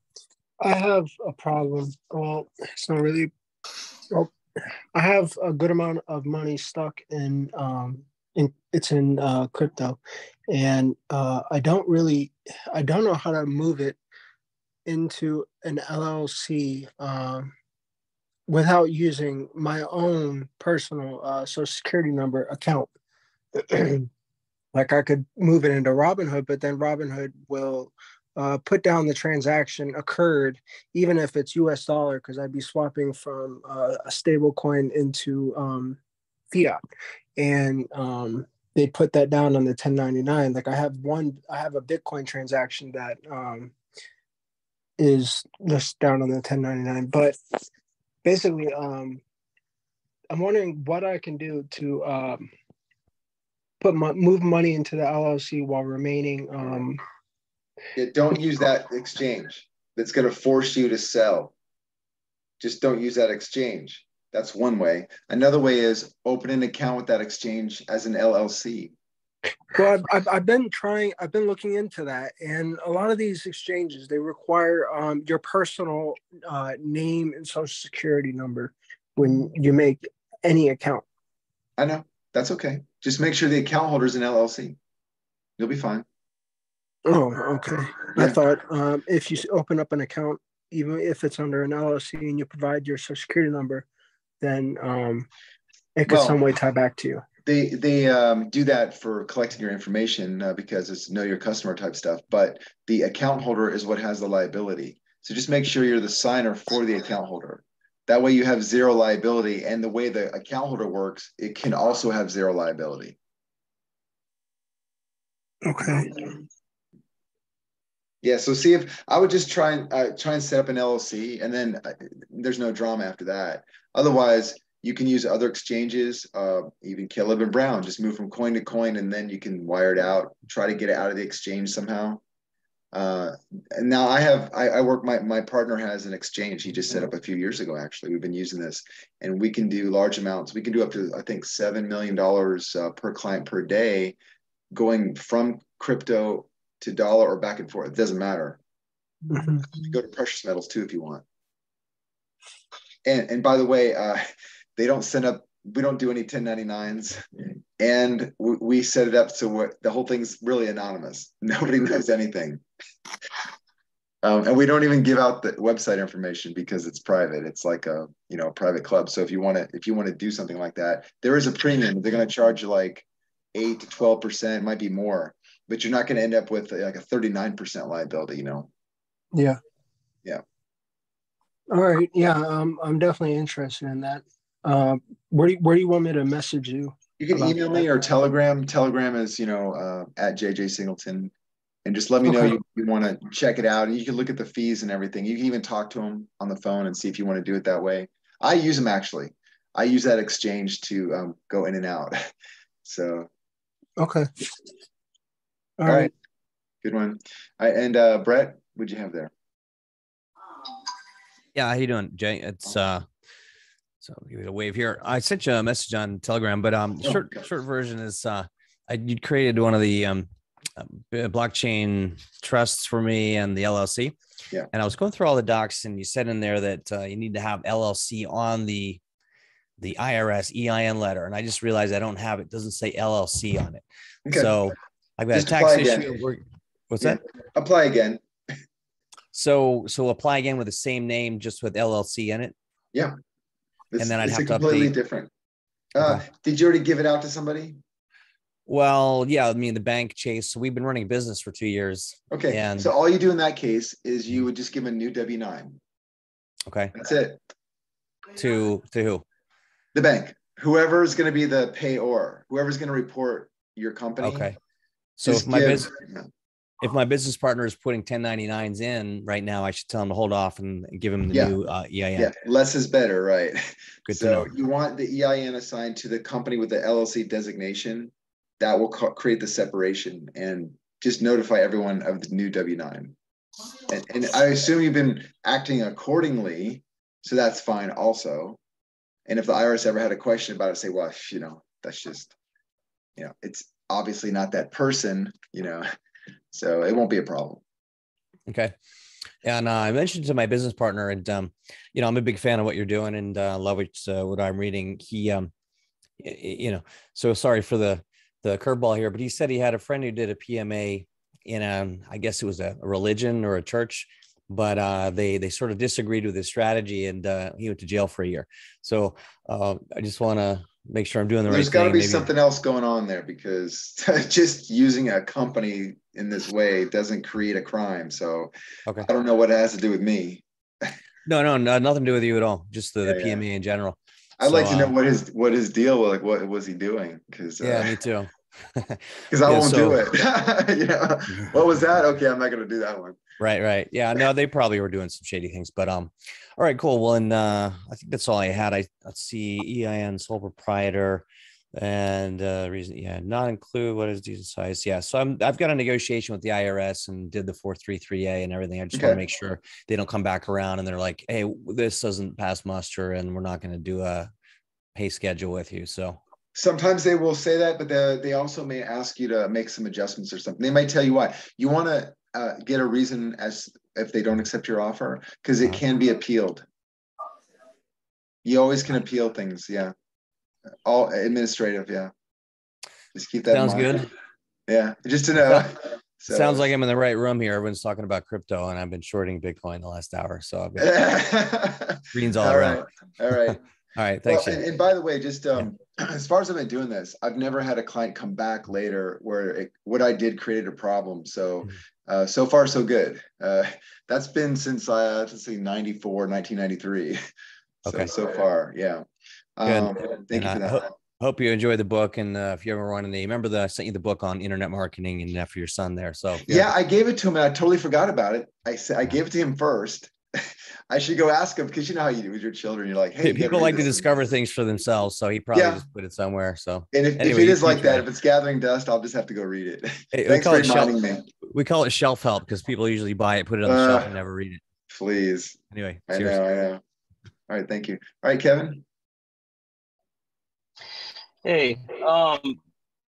I have a problem. Well, it's not really. Well, I have a good amount of money stuck in um in it's in uh, crypto, and uh, I don't really I don't know how to move it into an LLC um, without using my own personal uh, social security number account. like I could move it into Robinhood, but then Robinhood will uh, put down the transaction occurred, even if it's US dollar, because I'd be swapping from uh, a stable coin into um, fiat. And um, they put that down on the 1099. Like I have one, I have a Bitcoin transaction that um, is just down on the 1099. But basically, um, I'm wondering what I can do to um, put my, move money into the LLC while remaining um, yeah, don't use that exchange that's going to force you to sell. Just don't use that exchange. That's one way. Another way is open an account with that exchange as an LLC. Well, I've, I've, I've, been trying, I've been looking into that. And a lot of these exchanges, they require um, your personal uh, name and social security number when you make any account. I know. That's okay. Just make sure the account holder is an LLC. You'll be fine. Oh, okay. I thought um, if you open up an account, even if it's under an LLC and you provide your social security number, then um, it could well, some way tie back to you. They they um, do that for collecting your information uh, because it's know your customer type stuff. But the account holder is what has the liability. So just make sure you're the signer for the account holder. That way you have zero liability. And the way the account holder works, it can also have zero liability. Okay. Yeah, so see if I would just try and uh, try and set up an LLC, and then uh, there's no drama after that. Otherwise, you can use other exchanges, uh, even Caleb and Brown. Just move from coin to coin, and then you can wire it out. Try to get it out of the exchange somehow. Uh, now I have I, I, work my my partner has an exchange he just set up a few years ago. Actually, we've been using this, and we can do large amounts. We can do up to I think seven million dollars uh, per client per day, going from crypto to dollar or back and forth. It doesn't matter. Mm-hmm. go to precious metals too if you want. And and by the way, uh, they don't send up. We don't do any 1099s, and we, we set it up so what the whole thing's really anonymous. Nobody knows anything. Um, and we don't even give out the website information because it's private. It's like a you know a private club. So if you want to if you want to do something like that, there is a premium. They're going to charge you like eight to twelve percent, might be more but you're not going to end up with like a 39% liability, you know? Yeah. Yeah. All right. Yeah. Um, I'm definitely interested in that. Uh, where, do you, where do you want me to message you? You can email that? me or Telegram. Telegram is, you know, uh, at JJ Singleton. And just let me okay. know you, you want to check it out. And you can look at the fees and everything. You can even talk to them on the phone and see if you want to do it that way. I use them actually. I use that exchange to um, go in and out. so. Okay. All, All right. right. Good one. Right, and uh, Brett, what'd you have there? Yeah, how you doing, Jay? It's uh So I'll give it a wave here. I sent you a message on Telegram, but um, Oh, short short version is uh, I you created one of the um, uh, blockchain trusts for me and the LLC. Yeah. And I was going through all the docs, and you said in there that uh, you need to have LLC on the the IRS EIN letter, and I just realized I don't have it. Doesn't say LLC on it. Okay. So I've got Just a tax apply again. issue. What's Yeah. that? Apply again. So so apply again with the same name, just with LLC in it. And then I'd have to completely update. different. Uh, did you already give it out to somebody? Well, yeah, I mean the bank chase. So we've been running a business for two years. Okay, And- so all you do in that case is you would just give a new W nine. Okay. That's it. To to who? The bank, whoever's going to be the payor, whoever's going to report your company. Okay. So if my business if my business partner is putting 1099s in right now, I should tell him to hold off and give him the Yeah. new uh, EIN. Yeah, less is better, right? Good to so know. you want the EIN assigned to the company with the LLC designation. That will co- create the separation and just notify everyone of the new W nine. And, and I assume you've been acting accordingly, so that's fine also. And if the IRS ever had a question about it, say, well, you know, that's just, you know, it's obviously not that person, you know, so it won't be a problem. Okay. And uh, I mentioned to my business partner, and um, you know, I'm a big fan of what you're doing, and uh, love what, uh, what I'm reading. He, um, you know, so sorry for the the curveball here, but he said he had a friend who did a PMA in a, I guess it was a, a religion or a church, but uh, they they sort of disagreed with his strategy, and uh, he went to jail for a year. So uh, I just want to make sure I'm doing the There's right thing. There's got to be Maybe- something else going on there because just using a company in this way doesn't create a crime. So Okay. I don't know what it has to do with me. No, no, no, nothing to do with you at all. Just the, the Yeah, yeah. PMA in general. I'd like So, to know um, what his what his deal was. Like, what was he doing? Because Yeah, uh, me too. because I yeah, won't do it. yeah. What was that? Okay, I'm not going to do that one. Right, right. Yeah, no, they probably were doing some shady things, but um, all right, cool. Well, and uh, I think that's all I had. I let's see, EIN sole proprietor, and uh, reason, yeah, not include what is decent size. Yeah, so I'm I've got a negotiation with the IRS and did the four three three A and everything. I just want to make sure they don't come back around and they're like, hey, this doesn't pass muster, and we're not going to do a pay schedule with you. So Sometimes they will say that, but they, they also may ask you to make some adjustments or something. They might tell you why. You want to uh, get a reason as if they don't accept your offer because it Uh-huh. can be appealed. You always can appeal things. Yeah. All administrative. Yeah. Just keep that. sounds good. Yeah. Just to know. So- Sounds like I'm in the right room here. Everyone's talking about crypto, and I've been shorting Bitcoin the last hour, so I've got greens all, all around. right. All right. All right, Well, thanks. and, and by the way, just um, as far as I've been doing this, I've never had a client come back later where it, what I did created a problem. So, Mhm. uh, so far so good. Uh, that's been since uh, let's see, 94, 1993. So, Okay. so far, yeah. Good. Um, thank you for that. ho- Hope you enjoyed the book, and uh, if you ever want any, remember that I sent you the book on internet marketing and uh, for your son there. So if you Yeah, I gave it to him and I totally forgot about it. I said I gave it to him first. I should go ask him because you know how you do with your children. You're like, hey, pe- you gotta people like to discover things for themselves, so he probably Yeah. just put it somewhere. So And if, if Anyway, it you is like that, trying. if it's gathering dust, I'll just have to go read it. Hey, we Thanks call for it shelf. reminding me. We call it shelf help because people usually buy it, put it on the shelf, Uh, and never read it. Please. Anyway, I know, I know. All right, thank you. All right, Kevin. Hey, um,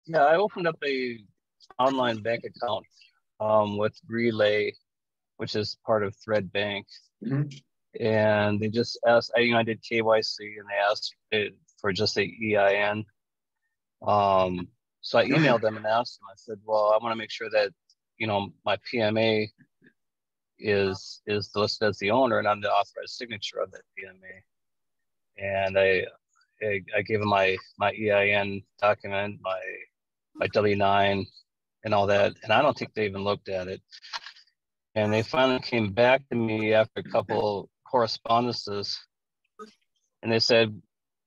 yeah, I opened up a online bank account um, with Relay, which is part of Thread Bank, Mhm. and they just asked. I, you know, I did KYC, and they asked it for just a EIN. Um, so I emailed them and asked them. I said, "Well, I want to make sure that you know my PMA is is listed as the owner, and I'm the authorized signature of that PMA." And I I, gave them my my EIN document, my my W nine, and all that, and I don't think they even looked at it. And they finally came back to me after a couple correspondences, and they said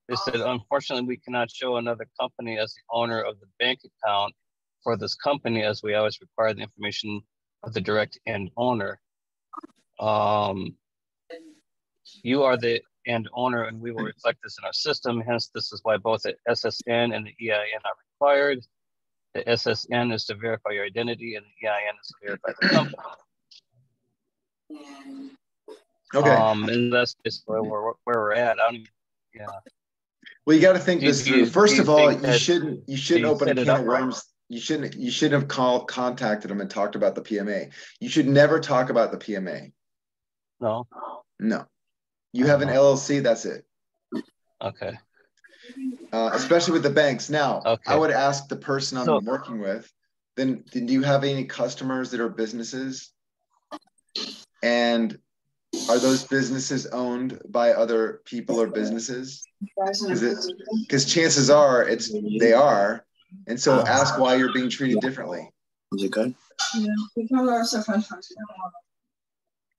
they said unfortunately we cannot show another company as the owner of the bank account for this company as we always require the information of the direct end owner. Um, you are the end owner and we will reflect this in our system. Hence, this is why both the SSN and the EIN are required. The SSN is to verify your identity and the EIN is to verify the company. Okay. Um, and that's just where we're, where we're at. I don't even, Yeah. Well, you got to think Do this do through. First of all, you shouldn't you shouldn't you open a can of right? worms. You shouldn't you shouldn't have called contacted them and talked about the PMA. You should never talk about the PMA. No. No. You have an. LLC, that's it. Okay. Uh, especially with the banks. Now, okay. I would ask the person I'm So- working with, then, then do you have any customers that are businesses? And are those businesses owned by other people or businesses? Because chances are it's they are. And so ask why you're being treated differently. Is it good?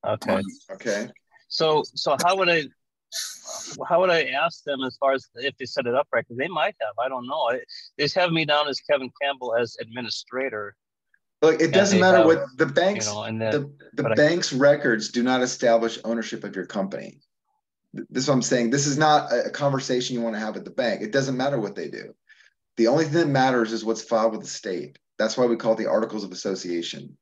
Okay. Okay. So so how would I how would I ask them as far as if they set it up right? Because they might have. I don't know. I, they just have me down as Kevin Campbell as administrator. Look, it doesn't matter have, what the You banks know, and then the, the but I- bank's records do not establish ownership of your company. This is what I'm saying. This is not a a conversation you want to have at the bank. It doesn't matter what they do. The only thing that matters is what's filed with the state. That's why we call it the Articles of Association.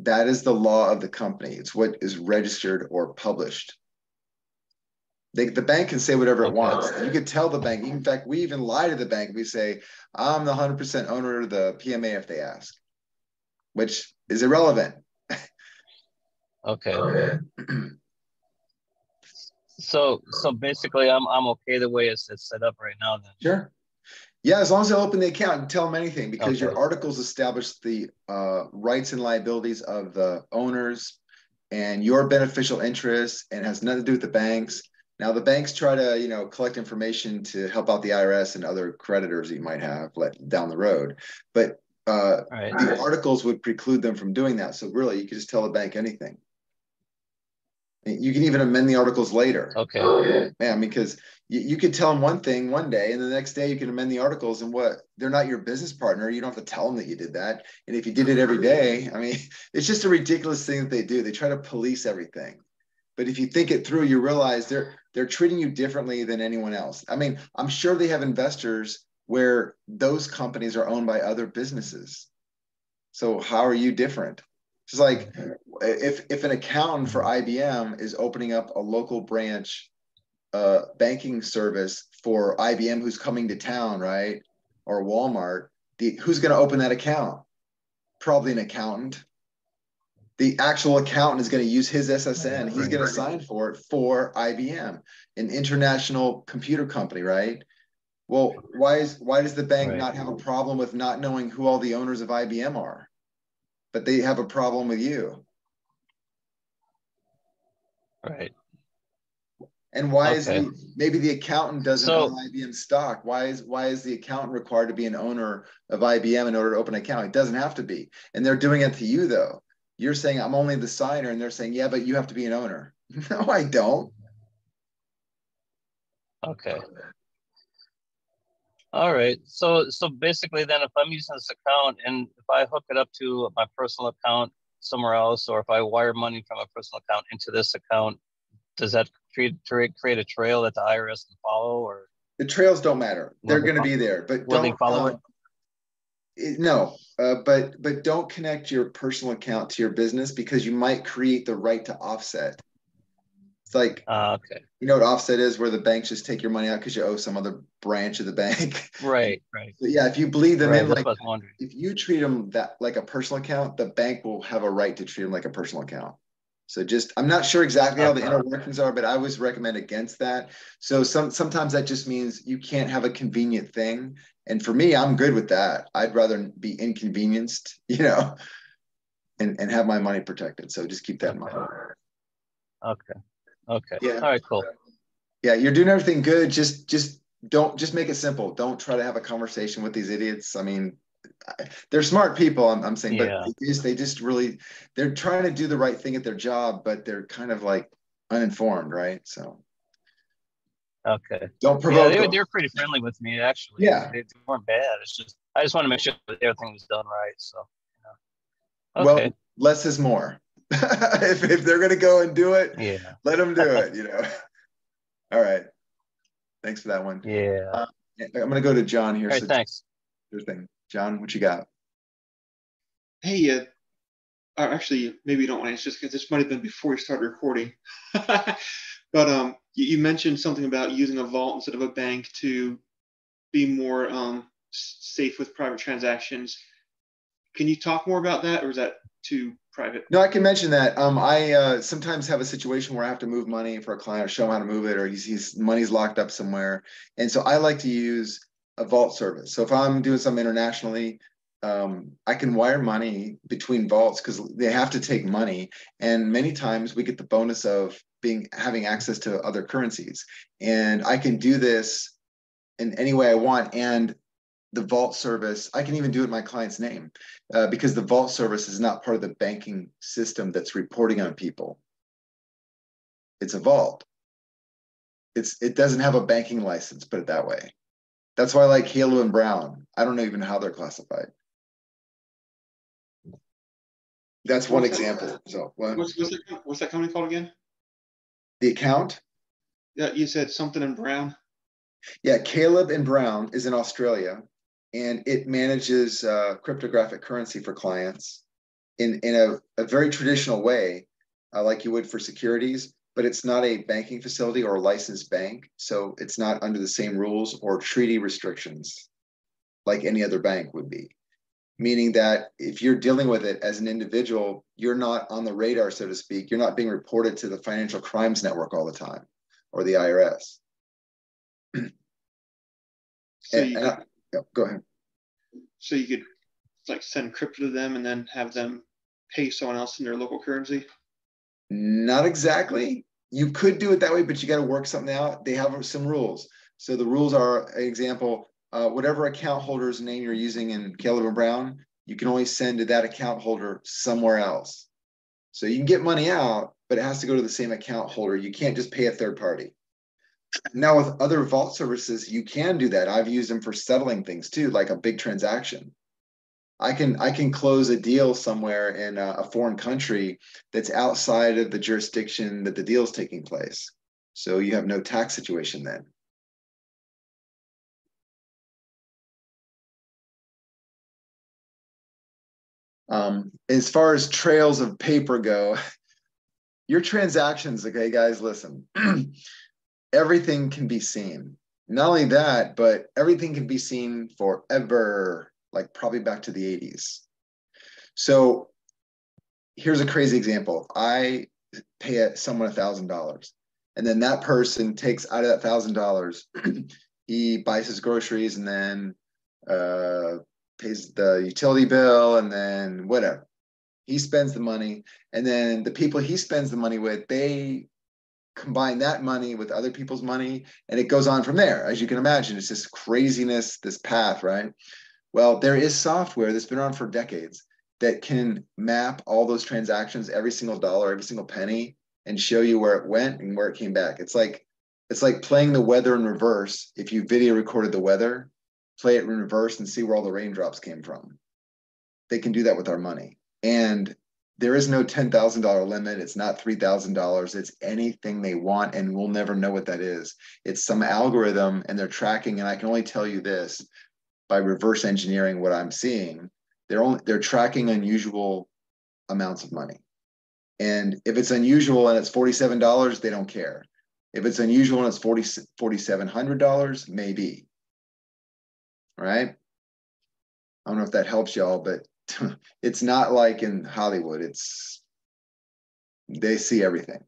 That is the law of the company. It's what is registered or published. They, the bank can say whatever it wants. You could tell the bank. In fact, we even lie to the bank. We say, I'm the 100% owner of the PMA if they ask, which is irrelevant. okay. So so basically, I'm I'm okay the way it's, it's set up right now. Then. Sure. Yeah, as long as they open the account and tell them anything, because your articles establish the uh, rights and liabilities of the owners and your beneficial interests and has nothing to do with the banks. Now the banks try to, you know, collect information to help out the IRS and other creditors that you might have let down the road. But uh, right. the articles would preclude them from doing that. So really, you could just tell the bank anything. You can even amend the articles later. Okay. Man, because you, you could tell them one thing one day, and the next day you can amend the articles, and what they're not your business partner. You don't have to tell them that you did that. And if you did it every day, I mean, it's just a ridiculous thing that they do. They try to police everything. But if you think it through, you realize they're they're treating you differently than anyone else. I mean, I'm sure they have investors where those companies are owned by other businesses. So how are you different? It's like if if an accountant for IBM is opening up a local branch uh, banking service for IBM who's coming to town, right? Or Walmart, the, who's going to open that account? Probably an accountant. The actual accountant is going to use his SSN. He's going to sign for it for IBM, an international computer company, right? Well, why is why does the bank Right. not have a problem with not knowing who all the owners of IBM are? But they have a problem with you. Right. And why is Okay. the maybe the accountant doesn't So- own IBM stock? Why is why is the accountant required to be an owner of IBM in order to open an account? It doesn't have to be. And they're doing it to you though. You're saying I'm only the signer, and they're saying, yeah, but you have to be an owner. No, I don't. Okay. All right. So so basically then if I'm using this account and if I hook it up to my personal account somewhere else or if I wire money from a personal account into this account, does that create create, create a trail that the IRS can follow or The trails don't matter. They're they going to be there, but will don't follow um, it- No, uh, but but don't connect your personal account to your business because you might create the right to offset. It's like uh, okay. you know what offset is, where the banks just take your money out because you owe some other branch of the bank. Right, right. But yeah, if you bleed them right. in like what I was wondering. if you treat them that like a personal account, the bank will have a right to treat them like a personal account. So just I'm not sure exactly how the inner workings are, but I always recommend against that. So some sometimes that just means you can't have a convenient thing. And for me, I'm good with that. I'd rather be inconvenienced, you know, and, and have my money protected. So just keep that in mind. Okay. Okay. Yeah. All right, cool. Yeah, you're doing everything good. Just just don't just make it simple. Don't try to have a conversation with these idiots. I mean, they're smart people. I'm, I'm saying, Yeah. but they just they just really they're trying to do the right thing at their job, but they're kind of like uninformed, right? So Okay. don't Yeah, provoke. they, were- them. they were pretty friendly with me actually. Yeah. They, they weren't bad. It's just I just want to make sure that everything was done right. So you know. Well, less is more. if if they're gonna go and do it, yeah. let them do it. You know. All right. Thanks for that one. Yeah. Uh, I'm gonna go to John here. All right, so thanks. Sure thing. John, what you got? Hey, uh, or actually, maybe you don't want to answer this because this might have been before you started recording. but um, you, you mentioned something about using a vault instead of a bank to be more um, safe with private transactions. Can you talk more about that, or is that too private? No, I can mention that. Um, I uh, sometimes have a situation where I have to move money for a client or show him how to move it, or he's, he's money's locked up somewhere, and so I like to use a vault service. So if I'm doing something internationally, um, I can wire money between vaults because they have to take money, and many times we get the bonus of being having access to other currencies, and I can do this in any way I want, and the vault service i can even do it in my client's name uh, because the vault service is not part of the banking system that's reporting on people. It's a vault. It's it doesn't have a banking license put it that way. That's why i like Caleb and Brown. I don't know even how they're classified. That's one What's that? example so what, What's, what's, that, what's that company called again? the account? Yeah, you said something in brown. yeah caleb and brown is in australia and it manages uh, cryptographic currency for clients in, in a, a very traditional way, uh, like you would for securities, but it's not a banking facility or a licensed bank. So it's not under the same rules or treaty restrictions like any other bank would be. Meaning that if you're dealing with it as an individual, you're not on the radar, so to speak. You're not being reported to the Financial Crimes Network all the time or the IRS. So And- you, and I- yeah, go ahead. so you could like send crypto to them and then have them pay someone else in their local currency. Not exactly. You could do it that way, but you got to work something out. They have some rules. So the rules are, an example, uh, whatever account holder's name you're using in Caleb and Brown, you can only send to that account holder somewhere else. So you can get money out, but it has to go to the same account holder. You can't just pay a third party. Now with other vault services, you can do that. I've used them for settling things too, like a big transaction. I can I can close a deal somewhere in a, a foreign country that's outside of the jurisdiction that the deal is taking place. So you have no tax situation then. Um, as far as trails of paper go, your transactions, okay, guys, listen, everything can be seen. Not only that, but everything can be seen forever, like probably back to the 80s. So here's a crazy example. I pay someone a thousand dollars, and then that person takes out of that thousand dollars, he buys his groceries and then uh, pays the utility bill and then whatever. He spends the money, and then the people he spends the money with, they combine that money with other people's money, and it goes on from there. As you can imagine, it's this craziness, this path, right? Well, there is software that's been around for decades that can map all those transactions, every single dollar, every single penny, and show you where it went and where it came back. It's like it's like playing the weather in reverse. If you video recorded the weather, play it in reverse and see where all the raindrops came from. They can do that with our money. And there is no $10,000 limit. It's not $3,000. It's anything they want, and we'll never know what that is. It's some algorithm, and they're tracking. And I can only tell you this by reverse engineering what I'm seeing. They're only they're tracking unusual amounts of money. And if it's unusual and it's $47, they don't care. If it's unusual and it's 40, $4,700, maybe. Right? I don't know if that helps y'all, but it's not like in Hollywood. It's they see everything.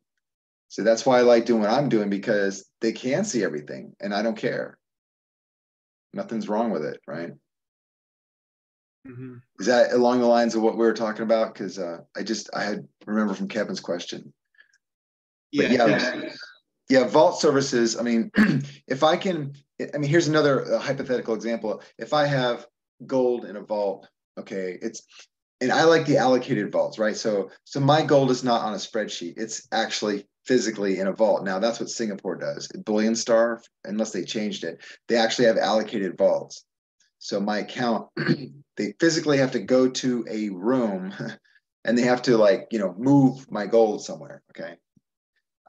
So that's why I like doing what I'm doing because they can see everything and I don't care. Nothing's wrong with it, right? Mm-hmm. Is that along the lines of what we were talking about? Because uh, I just I had remember from Kevin's question. Yeah, But yeah, yeah. Yeah, vault services. I mean, if I can, I mean, here's another uh, hypothetical example. If I have gold in a vault, okay, it's, and I like the allocated vaults, right? So, so my gold is not on a spreadsheet. It's actually physically in a vault. Now that's what Singapore does. BullionStar, unless they changed it, they actually have allocated vaults. So my account, they physically have to go to a room, and they have to like you know move my gold somewhere. Okay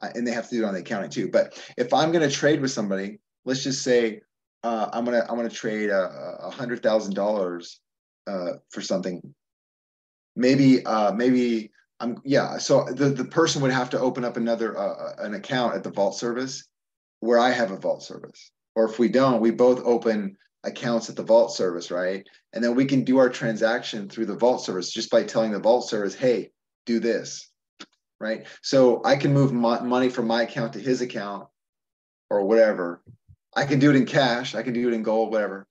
uh, and they have to do it on the accounting too. But if I'm going to trade with somebody, let's just say uh, I'm gonna I'm gonna trade a, a hundred thousand dollars uh, for something. Maybe uh, maybe I'm yeah. So the the person would have to open up another uh, an account at the vault service, where I have a vault service. Or if we don't, we both open accounts at the vault service, right? And then we can do our transaction through the vault service just by telling the vault service, hey, do this, right? So I can move money from my account to his account or whatever. I can do it in cash, I can do it in gold, whatever,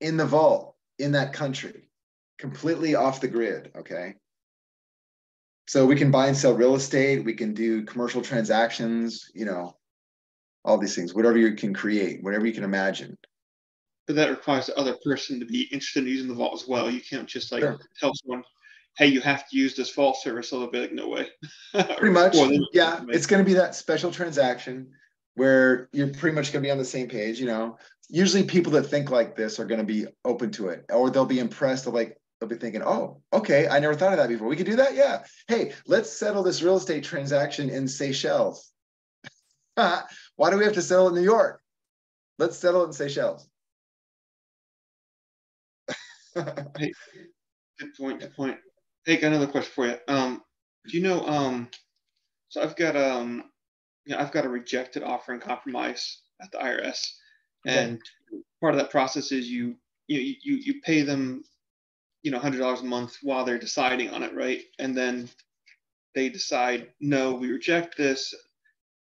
in the vault, in that country, completely off the grid, okay? So we can buy and sell real estate, we can do commercial transactions, you know, all these things, whatever you can create, whatever you can imagine. But that requires the other person to be interested in using the vault as well. You can't just like Sure. tell someone, hey, you have to use this vault service. So they'll be like, no way. Pretty much, yeah. It's going to be that special transaction where you're pretty much going to be on the same page. You know, usually people that think like this are going to be open to it, or they'll be impressed. They'll like they'll be thinking, "Oh, okay, I never thought of that before. We could do that. Yeah. Hey, let's settle this real estate transaction in Seychelles. Why do we have to settle in New York? Let's settle in Seychelles." hey, Good point. Good point. Hey, got another question for you. Um, do you know? Um, so I've got um, yeah, I've got a rejected offer in compromise at the IRS, And part of that process is you you you you pay them, you know, hundred dollars a month while they're deciding on it, right? And then they decide, no, we reject this,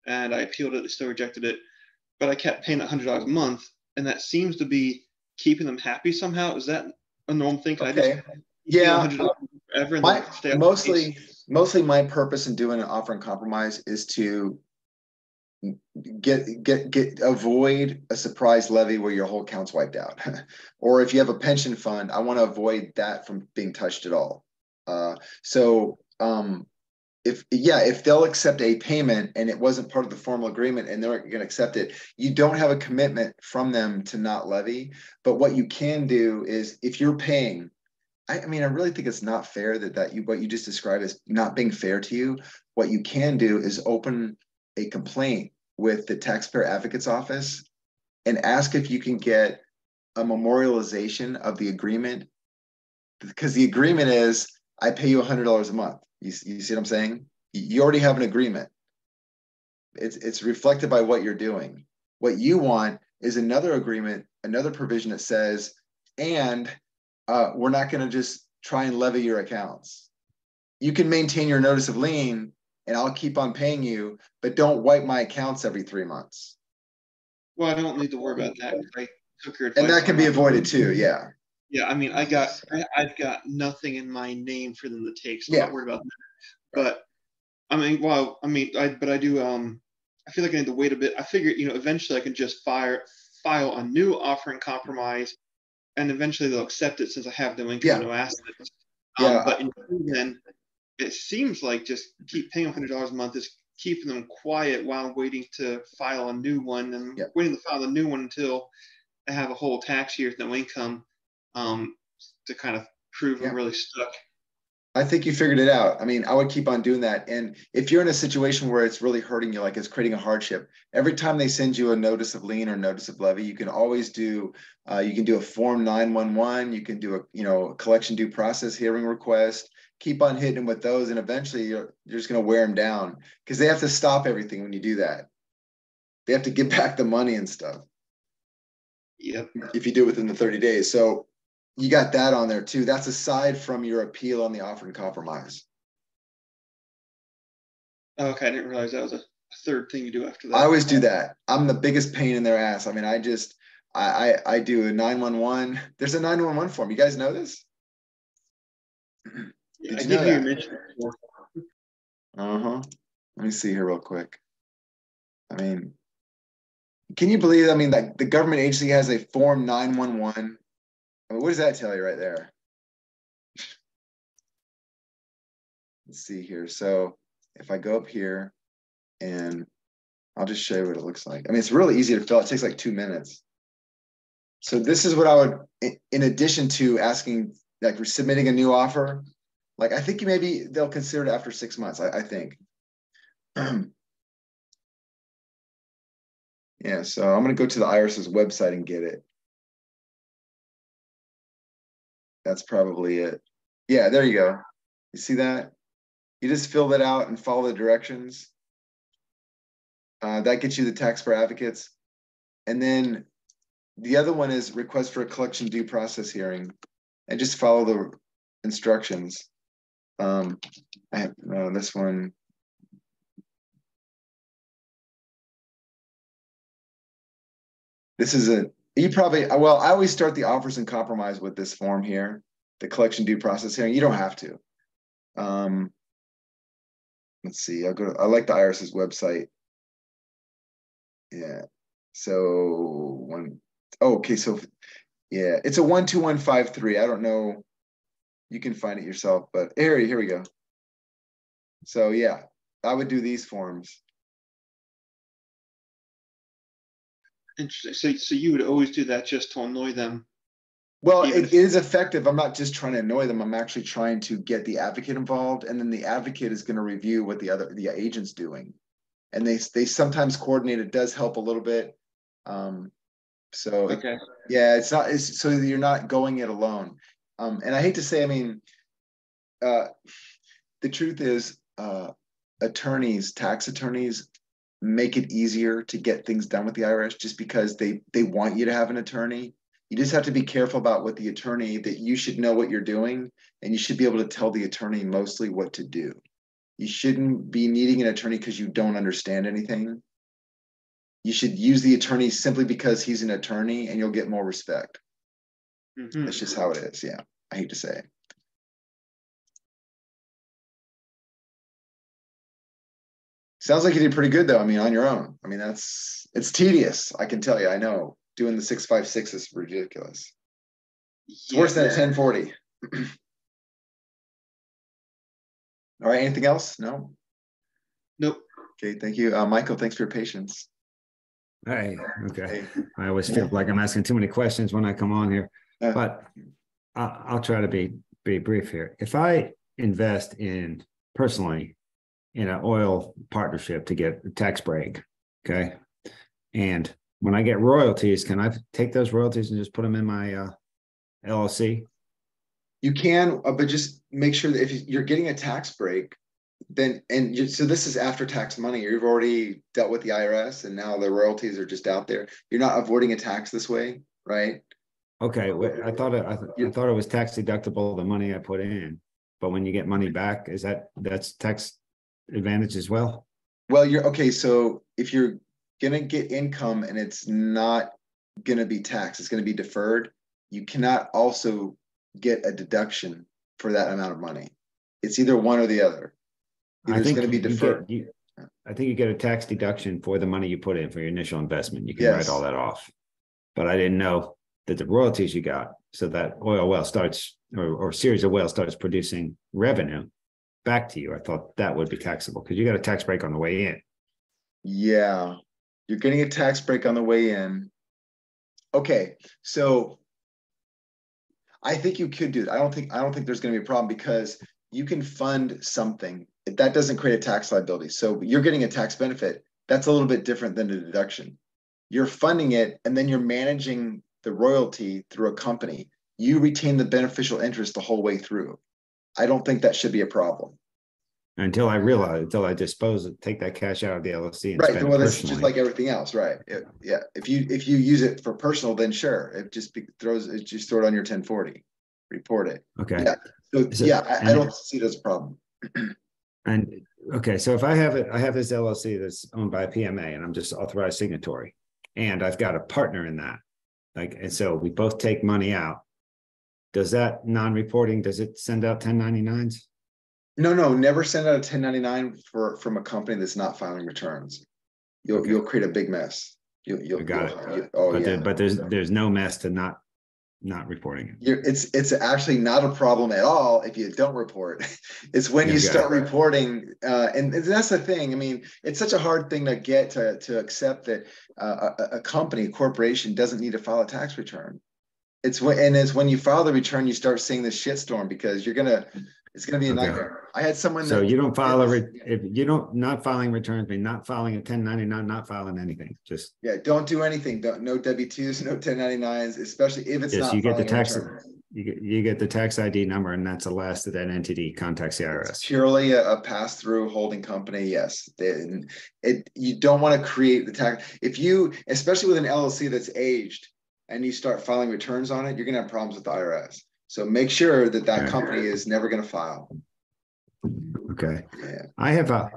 and I appealed it, they still rejected it, but I kept paying hundred dollars a month, and that seems to be keeping them happy somehow. Is that a normal thing? Can I Okay. just Yeah. $100 forever and My, mostly, mostly my purpose in doing an offer in compromise is to get get get avoid a surprise levy where your whole account's wiped out. Or if you have a pension fund i want to avoid that from being touched at all. Uh, so um if yeah if they'll accept a payment and it wasn't part of the formal agreement and they're going to accept it you don't have a commitment from them to not levy. But what you can do is if you're paying I, I mean, I really think it's not fair that that you what you just described as not being fair to you. What you can do is open a complaint with the taxpayer advocate's office and ask if you can get a memorialization of the agreement because the agreement is I pay you hundred dollars a month. You, you see what I'm saying? You already have an agreement. It's it's reflected by what you're doing. What you want is another agreement, another provision that says, and uh, we're not going to just try and levy your accounts. You can maintain your notice of lien and I'll keep on paying you, but don't wipe my accounts every three months. Well, I don't need to worry about that. I took your And that can be avoided too. Yeah. Yeah, I mean, I got, I've got nothing in my name for them to take, so I'm not worried about that. But I mean, well, I mean, I, but I do, um, I feel like I need to wait a bit. I figure, you know, eventually I can just fire, file a new offer in compromise, and eventually they'll accept it since I have no income, Yeah. no assets. Yeah. Um, but until then, it seems like just keep paying hundred dollars a month is keeping them quiet while waiting to file a new one and Yeah. waiting to file a new one until I have a whole tax year with no income um, to kind of prove Yeah. I'm really stuck. I think you figured it out. I mean, I would keep on doing that. And if you're in a situation where it's really hurting you, like it's creating a hardship, every time they send you a notice of lien or notice of levy, you can always do, uh, you can do a form 911, you can do a, you know, collection due process hearing request, keep on hitting them with those. And eventually you're, you're just going to wear them down because they have to stop everything when you do that. They have to give back the money and stuff Yep. if you do it within the 30 days. So you got that on there too. That's aside from your appeal on the offer in compromise. Okay, I didn't realize that was a third thing you do after that. I always do that. I'm the biggest pain in their ass. I mean, I just I I, I do a 911. There's a 911 form. You guys know this? Did I you did know hear you that? mention it before. Uh-huh. Let me see here real quick. I mean, can you believe I mean that the government agency has a form 911? I mean, what does that tell you right there? Let's see here. So if I go up here and I'll just show you what it looks like. I mean, it's really easy to fill. It takes like two minutes. So this is what I would, in- addition to asking, like submitting a new offer, like I think you maybe they'll consider it after six months, I, I think. Yeah, so I'm gonna go to the IRS's website and get it. That's probably it. Yeah, there you go. You see that? You just fill that out and follow the directions. Uh, that gets you the taxpayer advocates. And then the other one is request for a collection due process hearing and just follow the instructions. Um, I have uh, this one. This is a, you probably, well, I always start the offers in compromise with this form here, the collection due process hearing. You don't have to. Um, let's see, I'll go, to, I like the IRS's website. Yeah. So one, oh, okay. So yeah, it's a one, two, one, five, three. I don't know. You can find it yourself, but here, here we go. So yeah, I would do these forms. Interesting. So, so you would always do that just to annoy them. Well, it if- is effective. I'm not just trying to annoy them. I'm actually trying to get the advocate involved, and then the advocate is going to review what the other the agent's doing, and they they sometimes coordinate. It does help a little bit. Um, so Okay. yeah, it's not it's so you're not going it alone. Um, and I hate to say, I mean, uh, the truth is, uh, attorneys, tax attorneys, make it easier to get things done with the IRS just because they they want you to have an attorney. You just have to be careful about what the attorney that you should know what you're doing, and you should be able to tell the attorney mostly what to do. You shouldn't be needing an attorney because you don't understand anything. You should use the attorney simply because he's an attorney, and you'll get more respect. Mhm. That's just how it is. Yeah, I hate to say it. Sounds like you did pretty good though. I mean, on your own. I mean, that's it's tedious. I can tell you. I know doing the six five six is ridiculous. It's worse than a ten forty. All right. Anything else? No. Nope. Okay. Thank you, uh, Michael. Thanks for your patience. Hey, okay. Hey, I always feel like I'm asking too many questions when I come on here, Uh. but I'll try to be, be brief here. If I invest in personally in an oil partnership to get a tax break, okay? And when I get royalties, can I take those royalties and just put them in my uh, LLC? You can, uh, but just make sure that if you're getting a tax break, then and you, so this is after tax money. You've already dealt with the IRS, and now the royalties are just out there. You're not avoiding a tax this way, right? Okay, I thought it, I, th- I thought it was tax deductible, the money I put in. But when you get money back, is that, that's tax advantage as well? Well, you're okay. So if you're gonna get income and it's not gonna be taxed, it's gonna be deferred. You cannot also get a deduction for that amount of money. It's either one or the other. I Either it's think gonna be you get- deferred. you- I think you get a tax deduction for the money you put in for your initial investment. You can write Yes. all that off. But I didn't know that the royalties you got, so that oil well starts, or, or series of wells starts producing revenue back to you. I thought that would be taxable because you got a tax break on the way in. Yeah, you're getting a tax break on the way in. Okay, so I think you could do it. I don't think I don't think there's going to be a problem because you can fund something that doesn't create a tax liability. So you're getting a tax benefit. That's a little bit different than a deduction. You're funding it and then you're managing the royalty through a company. You retain the beneficial interest the whole way through. I don't think that should be a problem. Until I realize, until I dispose it, take that cash out of the LLC and Right. Well, that's just like everything else, right? It- yeah. If you if you use it for personal, then sure. It just be, throws it just throw it on your 1040. Report it. Okay. Yeah. So it- yeah, I, I don't see it as a problem. And, okay, so if I have it, I have this LLC that's owned by a PMA and I'm just authorized signatory. And I've got a partner in that. Like, and so we both take money out. Does that non-reporting, does it send out ten ninety-nines? No, no, never send out a 1099 for from a company that's not filing returns. You'll Okay. you'll create a big mess. You you'll got you'll- you- oh But yeah. there, but there's, there's no mess to not, not reporting it. You're, it's it's actually not a problem at all if you don't report. It's when you Okay. start reporting, uh, and, that's the thing. I mean, it's such a hard thing to get to to accept that uh, a, a company, a corporation, doesn't need to file a tax return. It's when and it's when you file the return, you start seeing this shitstorm because you're gonna, it's gonna be a Okay. nightmare. I had someone. So you don't file a, re- if you don't, not filing returns, mean not filing a ten ninety-nine, not filing anything, just, Yeah, don't do anything. Don't no W twos, no 1099s, especially if it's Yes, not you get the tax- you get, you get the tax ID number and that's the last that that entity contacts the It's IRS. purely a, a pass-through holding company, yes. Then it, you don't want to create the tax, if you, especially with an LLC that's aged and you start filing returns on it, you're gonna have problems with the IRS. So make sure that that company is never gonna file. Okay. Yeah. I have a,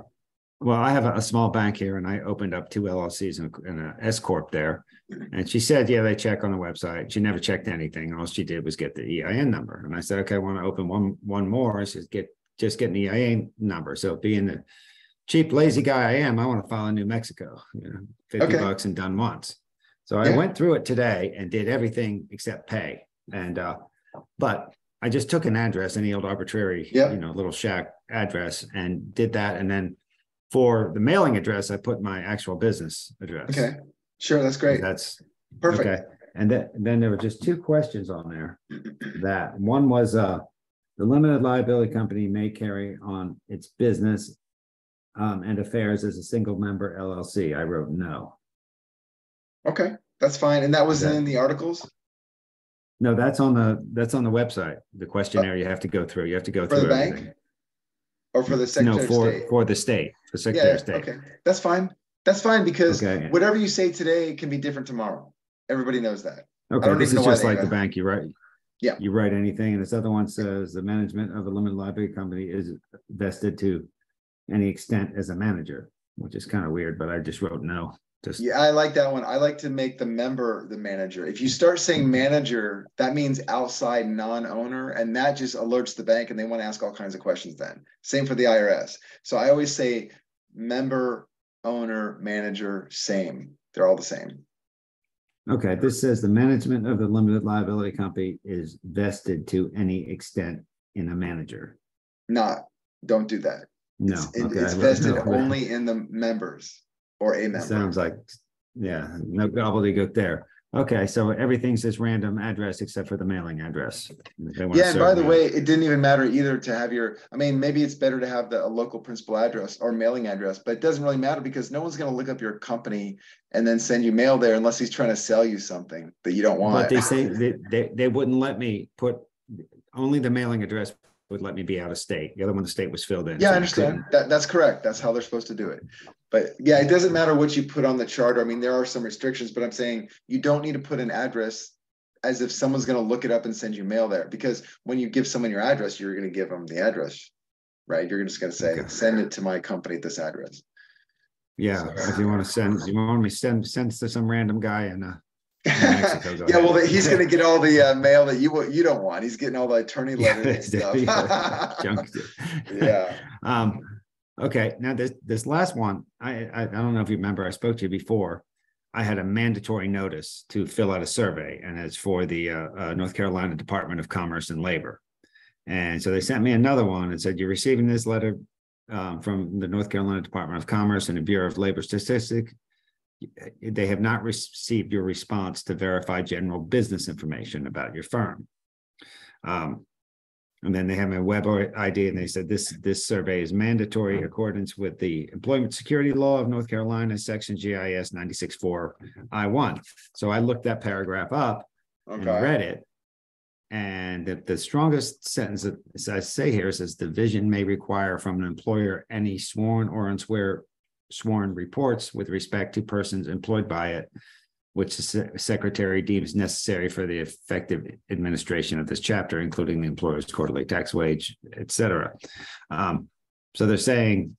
well, I have a, a small bank here and I opened up two LLCs and a- and a S corp there. And she said, yeah, they check on the website. She never checked anything. All she did was get the EIN number. And I said, okay, I want to open one, one more. She says, get, just get an EIN number. So being the cheap, lazy guy I am, I want to file in New Mexico, you know, fifty Okay. bucks and done once. So I went through it today and did everything except pay. And, uh, but I just took an address, any old arbitrary, Yeah. you know, little shack address and did that. And then for the mailing address, I put my actual business address. Okay, sure, that's great. That's Perfect. okay. And then, then there were just two questions on there. That one was, uh, the limited liability company may carry on its business um, and affairs as a single member LLC. I wrote no. Okay, that's fine. And that was Okay. in the articles No, that's on the, that's on the website. The questionnaire you have to go through. You have to go For the through bank? everything. or for the No, Secretary of for, State? for the state, for Secretary yeah, of State. okay, that's fine. That's fine because Okay. whatever you say today can be different tomorrow. Everybody knows that. Okay, this is just like the bank, you write. Yeah. You write anything, and this other one says the management of a limited liability company is vested to any extent as a manager, which is kind of weird, but I just wrote no. Just, Yeah, I like that one. I like to make the member the manager. If you start saying mm-hmm. manager, that means outside non-owner, and that just alerts the bank and they want to ask all kinds of questions then. Same for the IRS. So I always say member, owner, manager, same. They're all the same. okay, this says the management of the limited liability company is vested to any extent in a manager. Not, don't do that. No. It's- okay, It's vested only in the members or a member. Sounds like, yeah, no gobbledygook there. Okay, so everything's says random address except for the mailing address. They Yeah, and by the way, it didn't even matter either to have your, I mean, maybe it's better to have the a local principal address or mailing address, but it doesn't really matter because no one's gonna look up your company and then send you mail there unless he's trying to sell you something that you don't want. But they say they, they, they wouldn't let me put, only the mailing address would let me be out of state. The other one, the state was filled in. Yeah, so I understand. That, that's correct. That's how they're supposed to do it. But yeah, it doesn't matter what you put on the charter. I mean, there are some restrictions, but I'm saying you don't need to put an address as if someone's gonna look it up and send you mail there, because when you give someone your address, you're gonna give them the address. Right? You're just gonna say, Okay. send it to my company at this address. Yeah, if you want to send, you want me to send, send to some random guy in, uh, Mexico, Yeah, well, he's gonna get all the uh, mail that you, you don't want. He's getting all the attorney yeah, letters and it's- yeah, junk. Yeah. Um, okay, now this, this last one, I, I, I don't know if you remember, I spoke to you before. I had a mandatory notice to fill out a survey and it's for the, uh, uh, North Carolina Department of Commerce and Labor. And so they sent me another one and said, you're receiving this letter um, from the North Carolina Department of Commerce and the Bureau of Labor Statistics. They have not received your response to verify general business information about your firm. Um, and then they have a web ID and they said this, this survey is mandatory in accordance with the Employment Security Law of North Carolina, section GIS ninety-six four I one. So I looked that paragraph up and Okay. read it. And the, the strongest sentence that I say here says division may require from an employer any sworn or unswear sworn reports with respect to persons employed by it, which the secretary deems necessary for the effective administration of this chapter, including the employer's quarterly tax wage, et cetera. Um, so they're saying,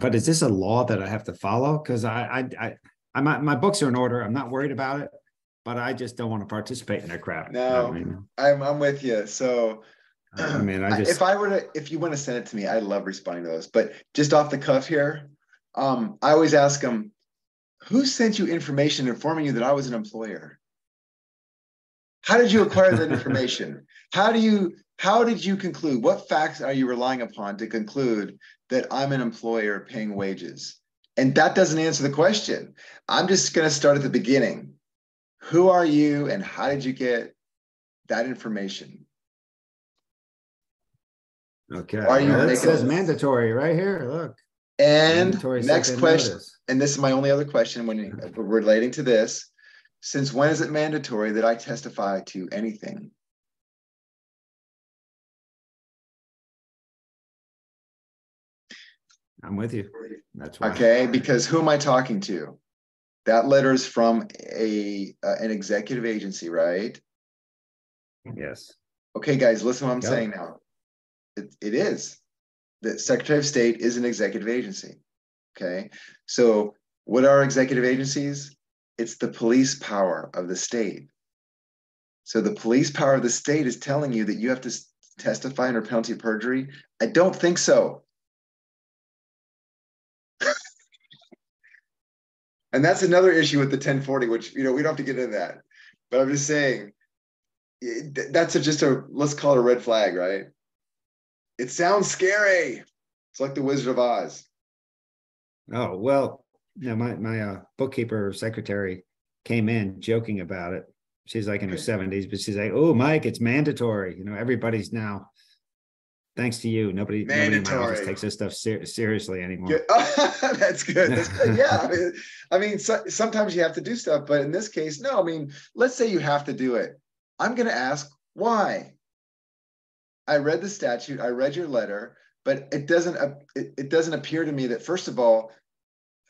but is this a law that I have to follow? Because I, I, I, I, my, my books are in order. I'm not worried about it, but I just don't want to participate in that crap. No. I mean, I'm, I'm with you. So I mean, I I- just, If I were to, if you want to send it to me, I love responding to those, but just off the cuff here, um, I always ask them, who sent you information informing you that I was an employer? How did you acquire that information? How do you, how did you conclude? What facts are you relying upon to conclude that I'm an employer paying wages? And that doesn't answer the question. I'm just gonna start at the beginning. Who are you and how did you get that information? okay. Are you making says mandatory right here, look. And next question, notice. and this is my only other question when uh, relating to this. Since when is it mandatory that I testify to anything? I'm with you. That's why. Okay, because who am I talking to? That letter is from a uh, an executive agency, right? Yes. Okay, guys, listen what I'm Go. saying now. It, it is. The Secretary of State is an executive agency. Okay, so what are executive agencies? It's the police power of the state. So the police power of the state is telling you that you have to testify under penalty of perjury. I don't think so. And that's another issue with the 1040, which you know we don't have to get into that. But I'm just saying that's a, just a let's call it a red flag, right? It sounds scary. It's like the Wizard of Oz. Oh, well, no, my, my uh, bookkeeper secretary came in joking about it. She's like in her seventies, but she's like, oh, Mike, it's mandatory. You know, everybody's now, thanks to you, nobody, nobody in my office takes this stuff ser- seriously anymore. Yeah, that's good. That's good. Yeah, I mean, I mean so, sometimes you have to do stuff, but in this case, no. I mean, let's say you have to do it. I'm going to ask why. I read the statute. I read your letter, but it doesn't. It, it doesn't appear to me that first of all,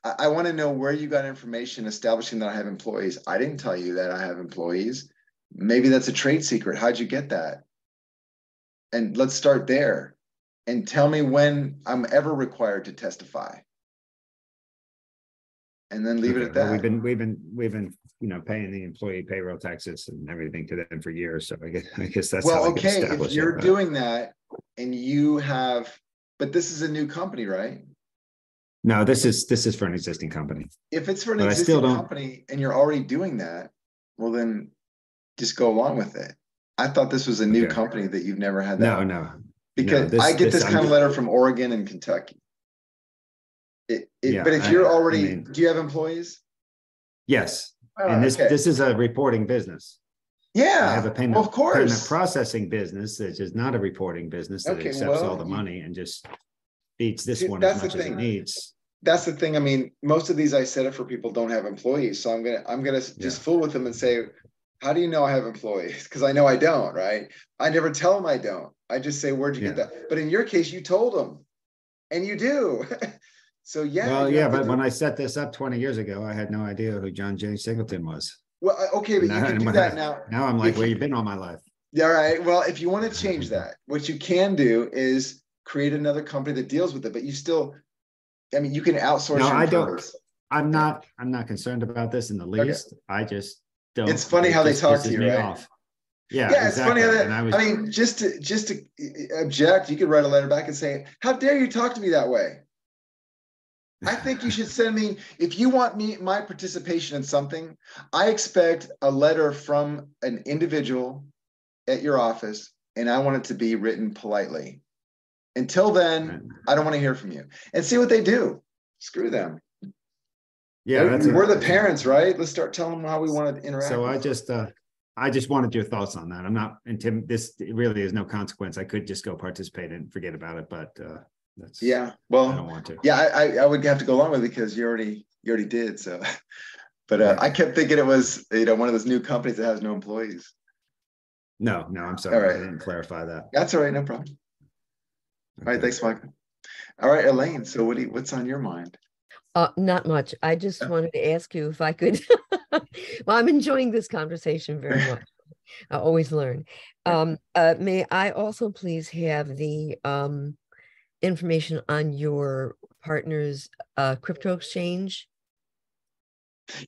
I, I want to know where you got information establishing that I have employees. I didn't tell you that I have employees. Maybe that's a trade secret. How'd you get that? And let's start there and tell me when I'm ever required to testify. And then leave it at well, We've been, we've been, we've been, you know, paying the employee payroll taxes and everything to them for years. So I guess, I guess that's. Well, okay, if you're but- doing that and you have, but this is a new company, right? No, this is, this is for an existing company. If it's for an But existing company and you're already doing that, well, then just go along with it. I thought this was a new Okay. company that you've never had No, that. no, Because this- I get this this kind of I'm- letter from Oregon and Kentucky. It, it, Yeah, but if you're I already, mean- do you have employees? yes. Ah, And this, okay. this is a reporting business. Yeah, I have a well, payment, of payment course. processing business that is not a reporting business that Okay, accepts all the money and just beats this one that's as the much as it needs. That's the thing. I mean, most of these I set up for people don't have employees. So I'm gonna, I'm gonna s- just fool with them and say, how do you know I have employees? Because I know I don't, right? I never tell them I don't. I just say, where'd you get that? But in your case, you told them. And you do. So yeah. Well, yeah, but do- when I set this up twenty years ago, I had no idea who John J. Singleton was. Well, okay, but you Now- can do that I- now. Now I'm You like, where can- you been all my life? Yeah, all right. Well, if you want to change that, what you can do is create another company that deals with it, but you still, I mean, you can outsource. No, your I don't. I'm not, I'm not concerned about this in the least. I just don't. It's funny it how they talk to you, right? off. Yeah, Yeah, it's funny how exactly. that, I was, I mean, just to, just to object, you could write a letter back and say, how dare you talk to me that way? I think you should send me, if you want me, my participation in something, I expect a letter from an individual at your office, and I want it to be written politely. Until then, I don't want to hear from you. And see what they do. Screw them. yeah, We're-. We're the parents, right? Let's start telling them how we want to interact. So I just, uh, I just wanted your thoughts on that. I'm not, and Tim, this really is no consequence. I could just go participate and forget about it, but, uh, that's. Yeah, I well, don't want to. Yeah, I, I, I would have to go along with it because you already, you already did, so. But uh, I kept thinking it was, you know, one of those new companies that has no employees. No, no, I'm sorry. All I didn't clarify that. That's all right, no problem. All right, thanks, Mike. All right, Elaine, so what do you, what's on your mind? Uh, not much. I just Yeah. wanted to ask you if I could. well, I'm enjoying this conversation very much. I always learn. Um, uh, may I also please have the um, information on your partner's uh, crypto exchange?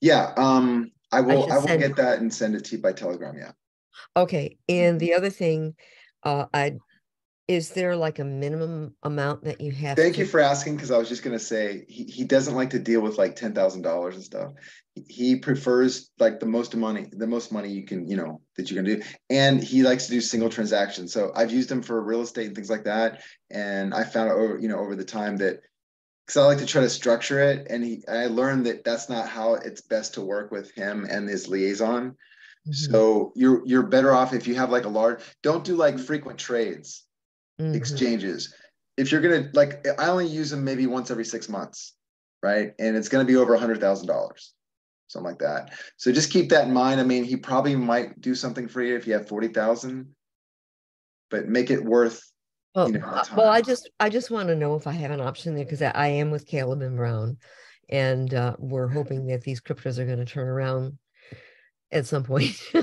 Yeah, um, I will, should I will send- get that and send it to you by telegram, yeah. Okay, and the other thing, uh, I is there like a minimum amount that you have? Thank to- you for asking, because I was just gonna say, he, he doesn't like to deal with like ten thousand dollars and stuff. He- prefers like the most money, the most money you can, you know, that you can do. And he likes to do single transactions. So I've used him for real estate and things like that. And I found over, you know, over the time that because I like to try to structure it, and he, I learned that that's not how it's best to work with him and his liaison. Mhm, So you're you're better off if you have like a large. Don't do like frequent trades mhm. exchanges. If you're gonna like, I only use them maybe once every six months, right? And it's gonna be over a hundred thousand dollars, something like that. So just keep that in mind. I mean, he probably might do something for you if you have forty thousand, but make it worth Well, you know, uh, well, I just, I just want to know if I have an option there because I, I am with Caleb and Brown. And uh, we're hoping that these cryptos are going to turn around at some point.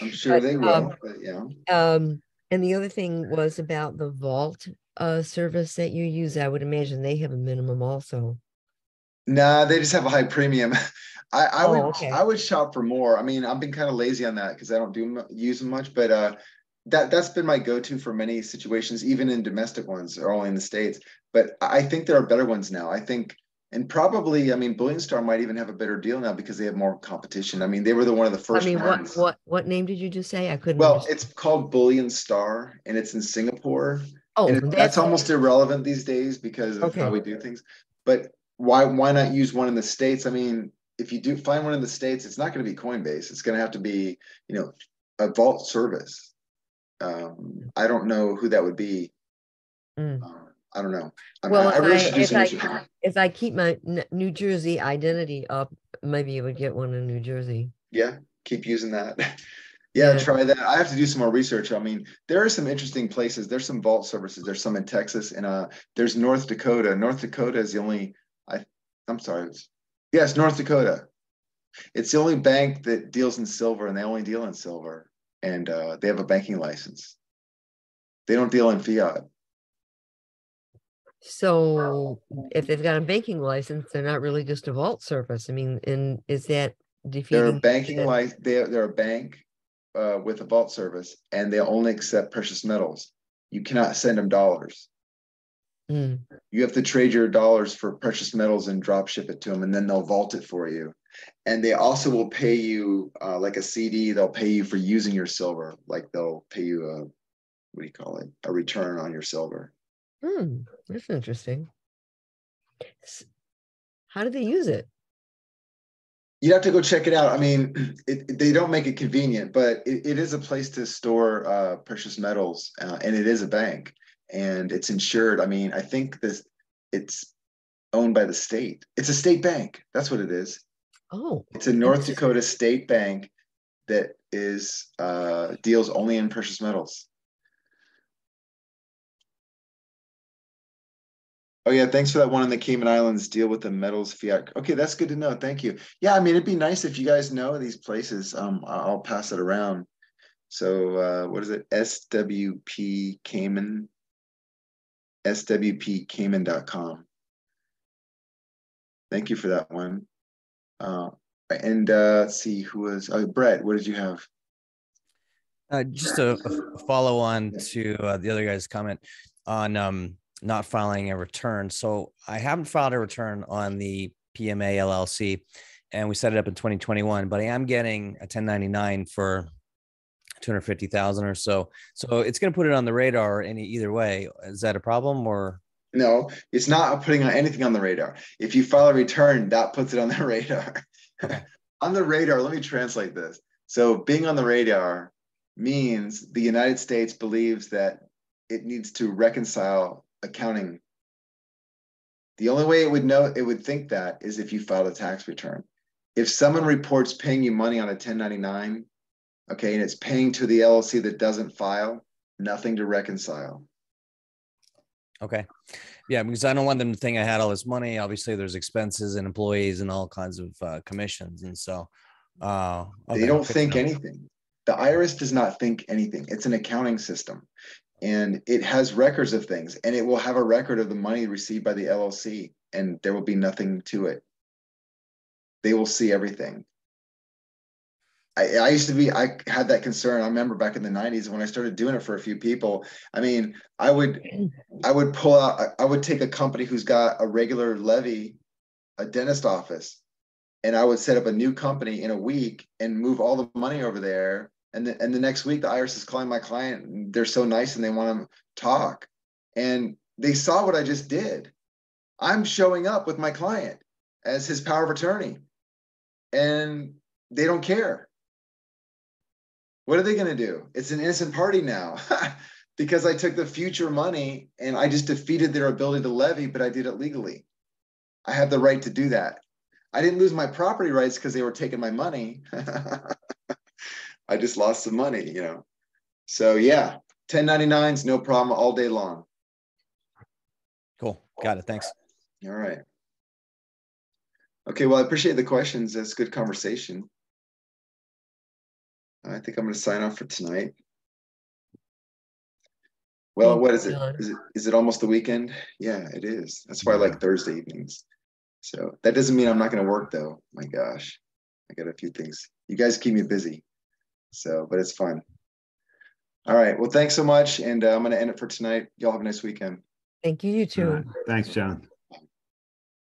I'm sure but, they will. um, but yeah. Um, and the other thing was about the vault uh service that you use. I would imagine they have a minimum also. Nah, they just have a high premium. I, I Oh, would okay. I would shop for more. I mean, I've been kind of lazy on that because I don't do use them much, but uh, that that's been my go-to for many situations, even in domestic ones or only in the states. But I think there are better ones now. I think, and probably, I mean, BullionStar might even have a better deal now because they have more competition. I mean, they were the one of the first. I mean, what ones. what what name did you just say? I couldn't. Well, understand. it's called BullionStar, and it's in Singapore. oh, that's that's almost irrelevant these days because of Okay. how we do things. But why why not use one in the states? I mean, if you do find one in the states, it's not going to be Coinbase. It's going to have to be you know a vault service. Um, I don't know who that would be. Mm. Um, I don't know. I, Well, I, I really if I- if I- research on it. if I keep my New Jersey identity up, maybe you would get one in New Jersey. Yeah, keep using that. yeah, Yeah. try that. I have to do some more research. I mean, there are some interesting places. There's some vault services. There's some in Texas and uh there's North Dakota. North Dakota is the only I I'm sorry. it's- Yes, North Dakota. It's the only bank that deals in silver and they only deal in silver and uh they have a banking license. They don't deal in fiat. So if they've got a banking license, they're not really just a vault service. I mean, and is that defeating? They're a banking like they're they're a bank uh with a vault service and they only accept precious metals. You cannot send them dollars. Mm, you have to trade your dollars for precious metals and drop ship it to them and then they'll vault it for you. And they also will pay you uh, like a cd they'll pay you for using your silver. Like they'll pay you a what do you call it? A return on your silver. Hmm, that's interesting. How do they use it? You'd have to go check it out. I mean it, they don't make it convenient but it, it is a place to store uh, precious metals uh, and it is a bank and it's insured i mean i think this it's owned by the state it's a state bank that's what it is Oh, It's a North Dakota state bank that is uh, deals only in precious metals. Oh yeah, thanks for that one in the Cayman Islands deal with the metals fiat. Okay, that's good to know. Thank you. Yeah, I mean it'd be nice if you guys know these places. Um, I'll pass it around. So uh, what is it? SWP Cayman. SWPCayman.com. Thank you for that one. Uh, and uh, let's see who was oh, Brett. What did you have? Uh, just a, a follow on to uh, the other guy's comment on um, not filing a return. So I haven't filed a return on the PMA LLC, and we set it up in 2021. But I am getting a 1099 for 250,000 or so. So it's going to put it on the radar any either way. Is that a problem or? No, it's not putting anything on the radar. If you file a return, that puts it on the radar. on the radar, let me translate this. So being on the radar means the United States believes that it needs to reconcile accounting. The only way it would know it would think that is if you filed a tax return. If someone reports paying you money on a 1099, okay, and it's paying to the LLC that doesn't file, nothing to reconcile. Okay. Yeah, because I don't want them to think I had all this money. Obviously, there's expenses and employees and all kinds of uh, commissions. And so uh, okay, they don't think anything. The IRS does not think anything. It's an accounting system and it has records of things and it will have a record of the money received by the LLC and there will be nothing to it. They will see everything. I, I used to be, I had that concern. I remember back in the 90s when I started doing it for a few people. I mean, I would, I would pull out, I- would take a company who's got a regular levy, a dentist office, and I would set up a new company in a week and move all the money over there. And the, and the next week, the IRS is calling my client. They're so nice and they want to talk. And they saw what I just did. I'm showing up with my client as his power of attorney, and they don't care. What are they going to do? It's an innocent party now because I took the future money and I just defeated their ability to levy, but I did it legally. I have the right to do that. I didn't lose my property rights because they were taking my money. I just lost some money, you know. So yeah, 1099s, no problem all day long. Cool. Got it. Thanks. All right. Okay, well, I appreciate the questions. That's good conversation. I think I'm going to sign off for tonight. Well, Thank what you, is it? John. Is it is it almost the weekend? Yeah, it is. That's why I like Thursday evenings. So that doesn't mean I'm not going to work though. My gosh, I got a few things. You guys keep me busy. So, but it's fun. All right. Well, thanks so much, and uh, I'm going to end it for tonight. Y'all have a nice weekend. Thank you, you too. right. Thanks, John.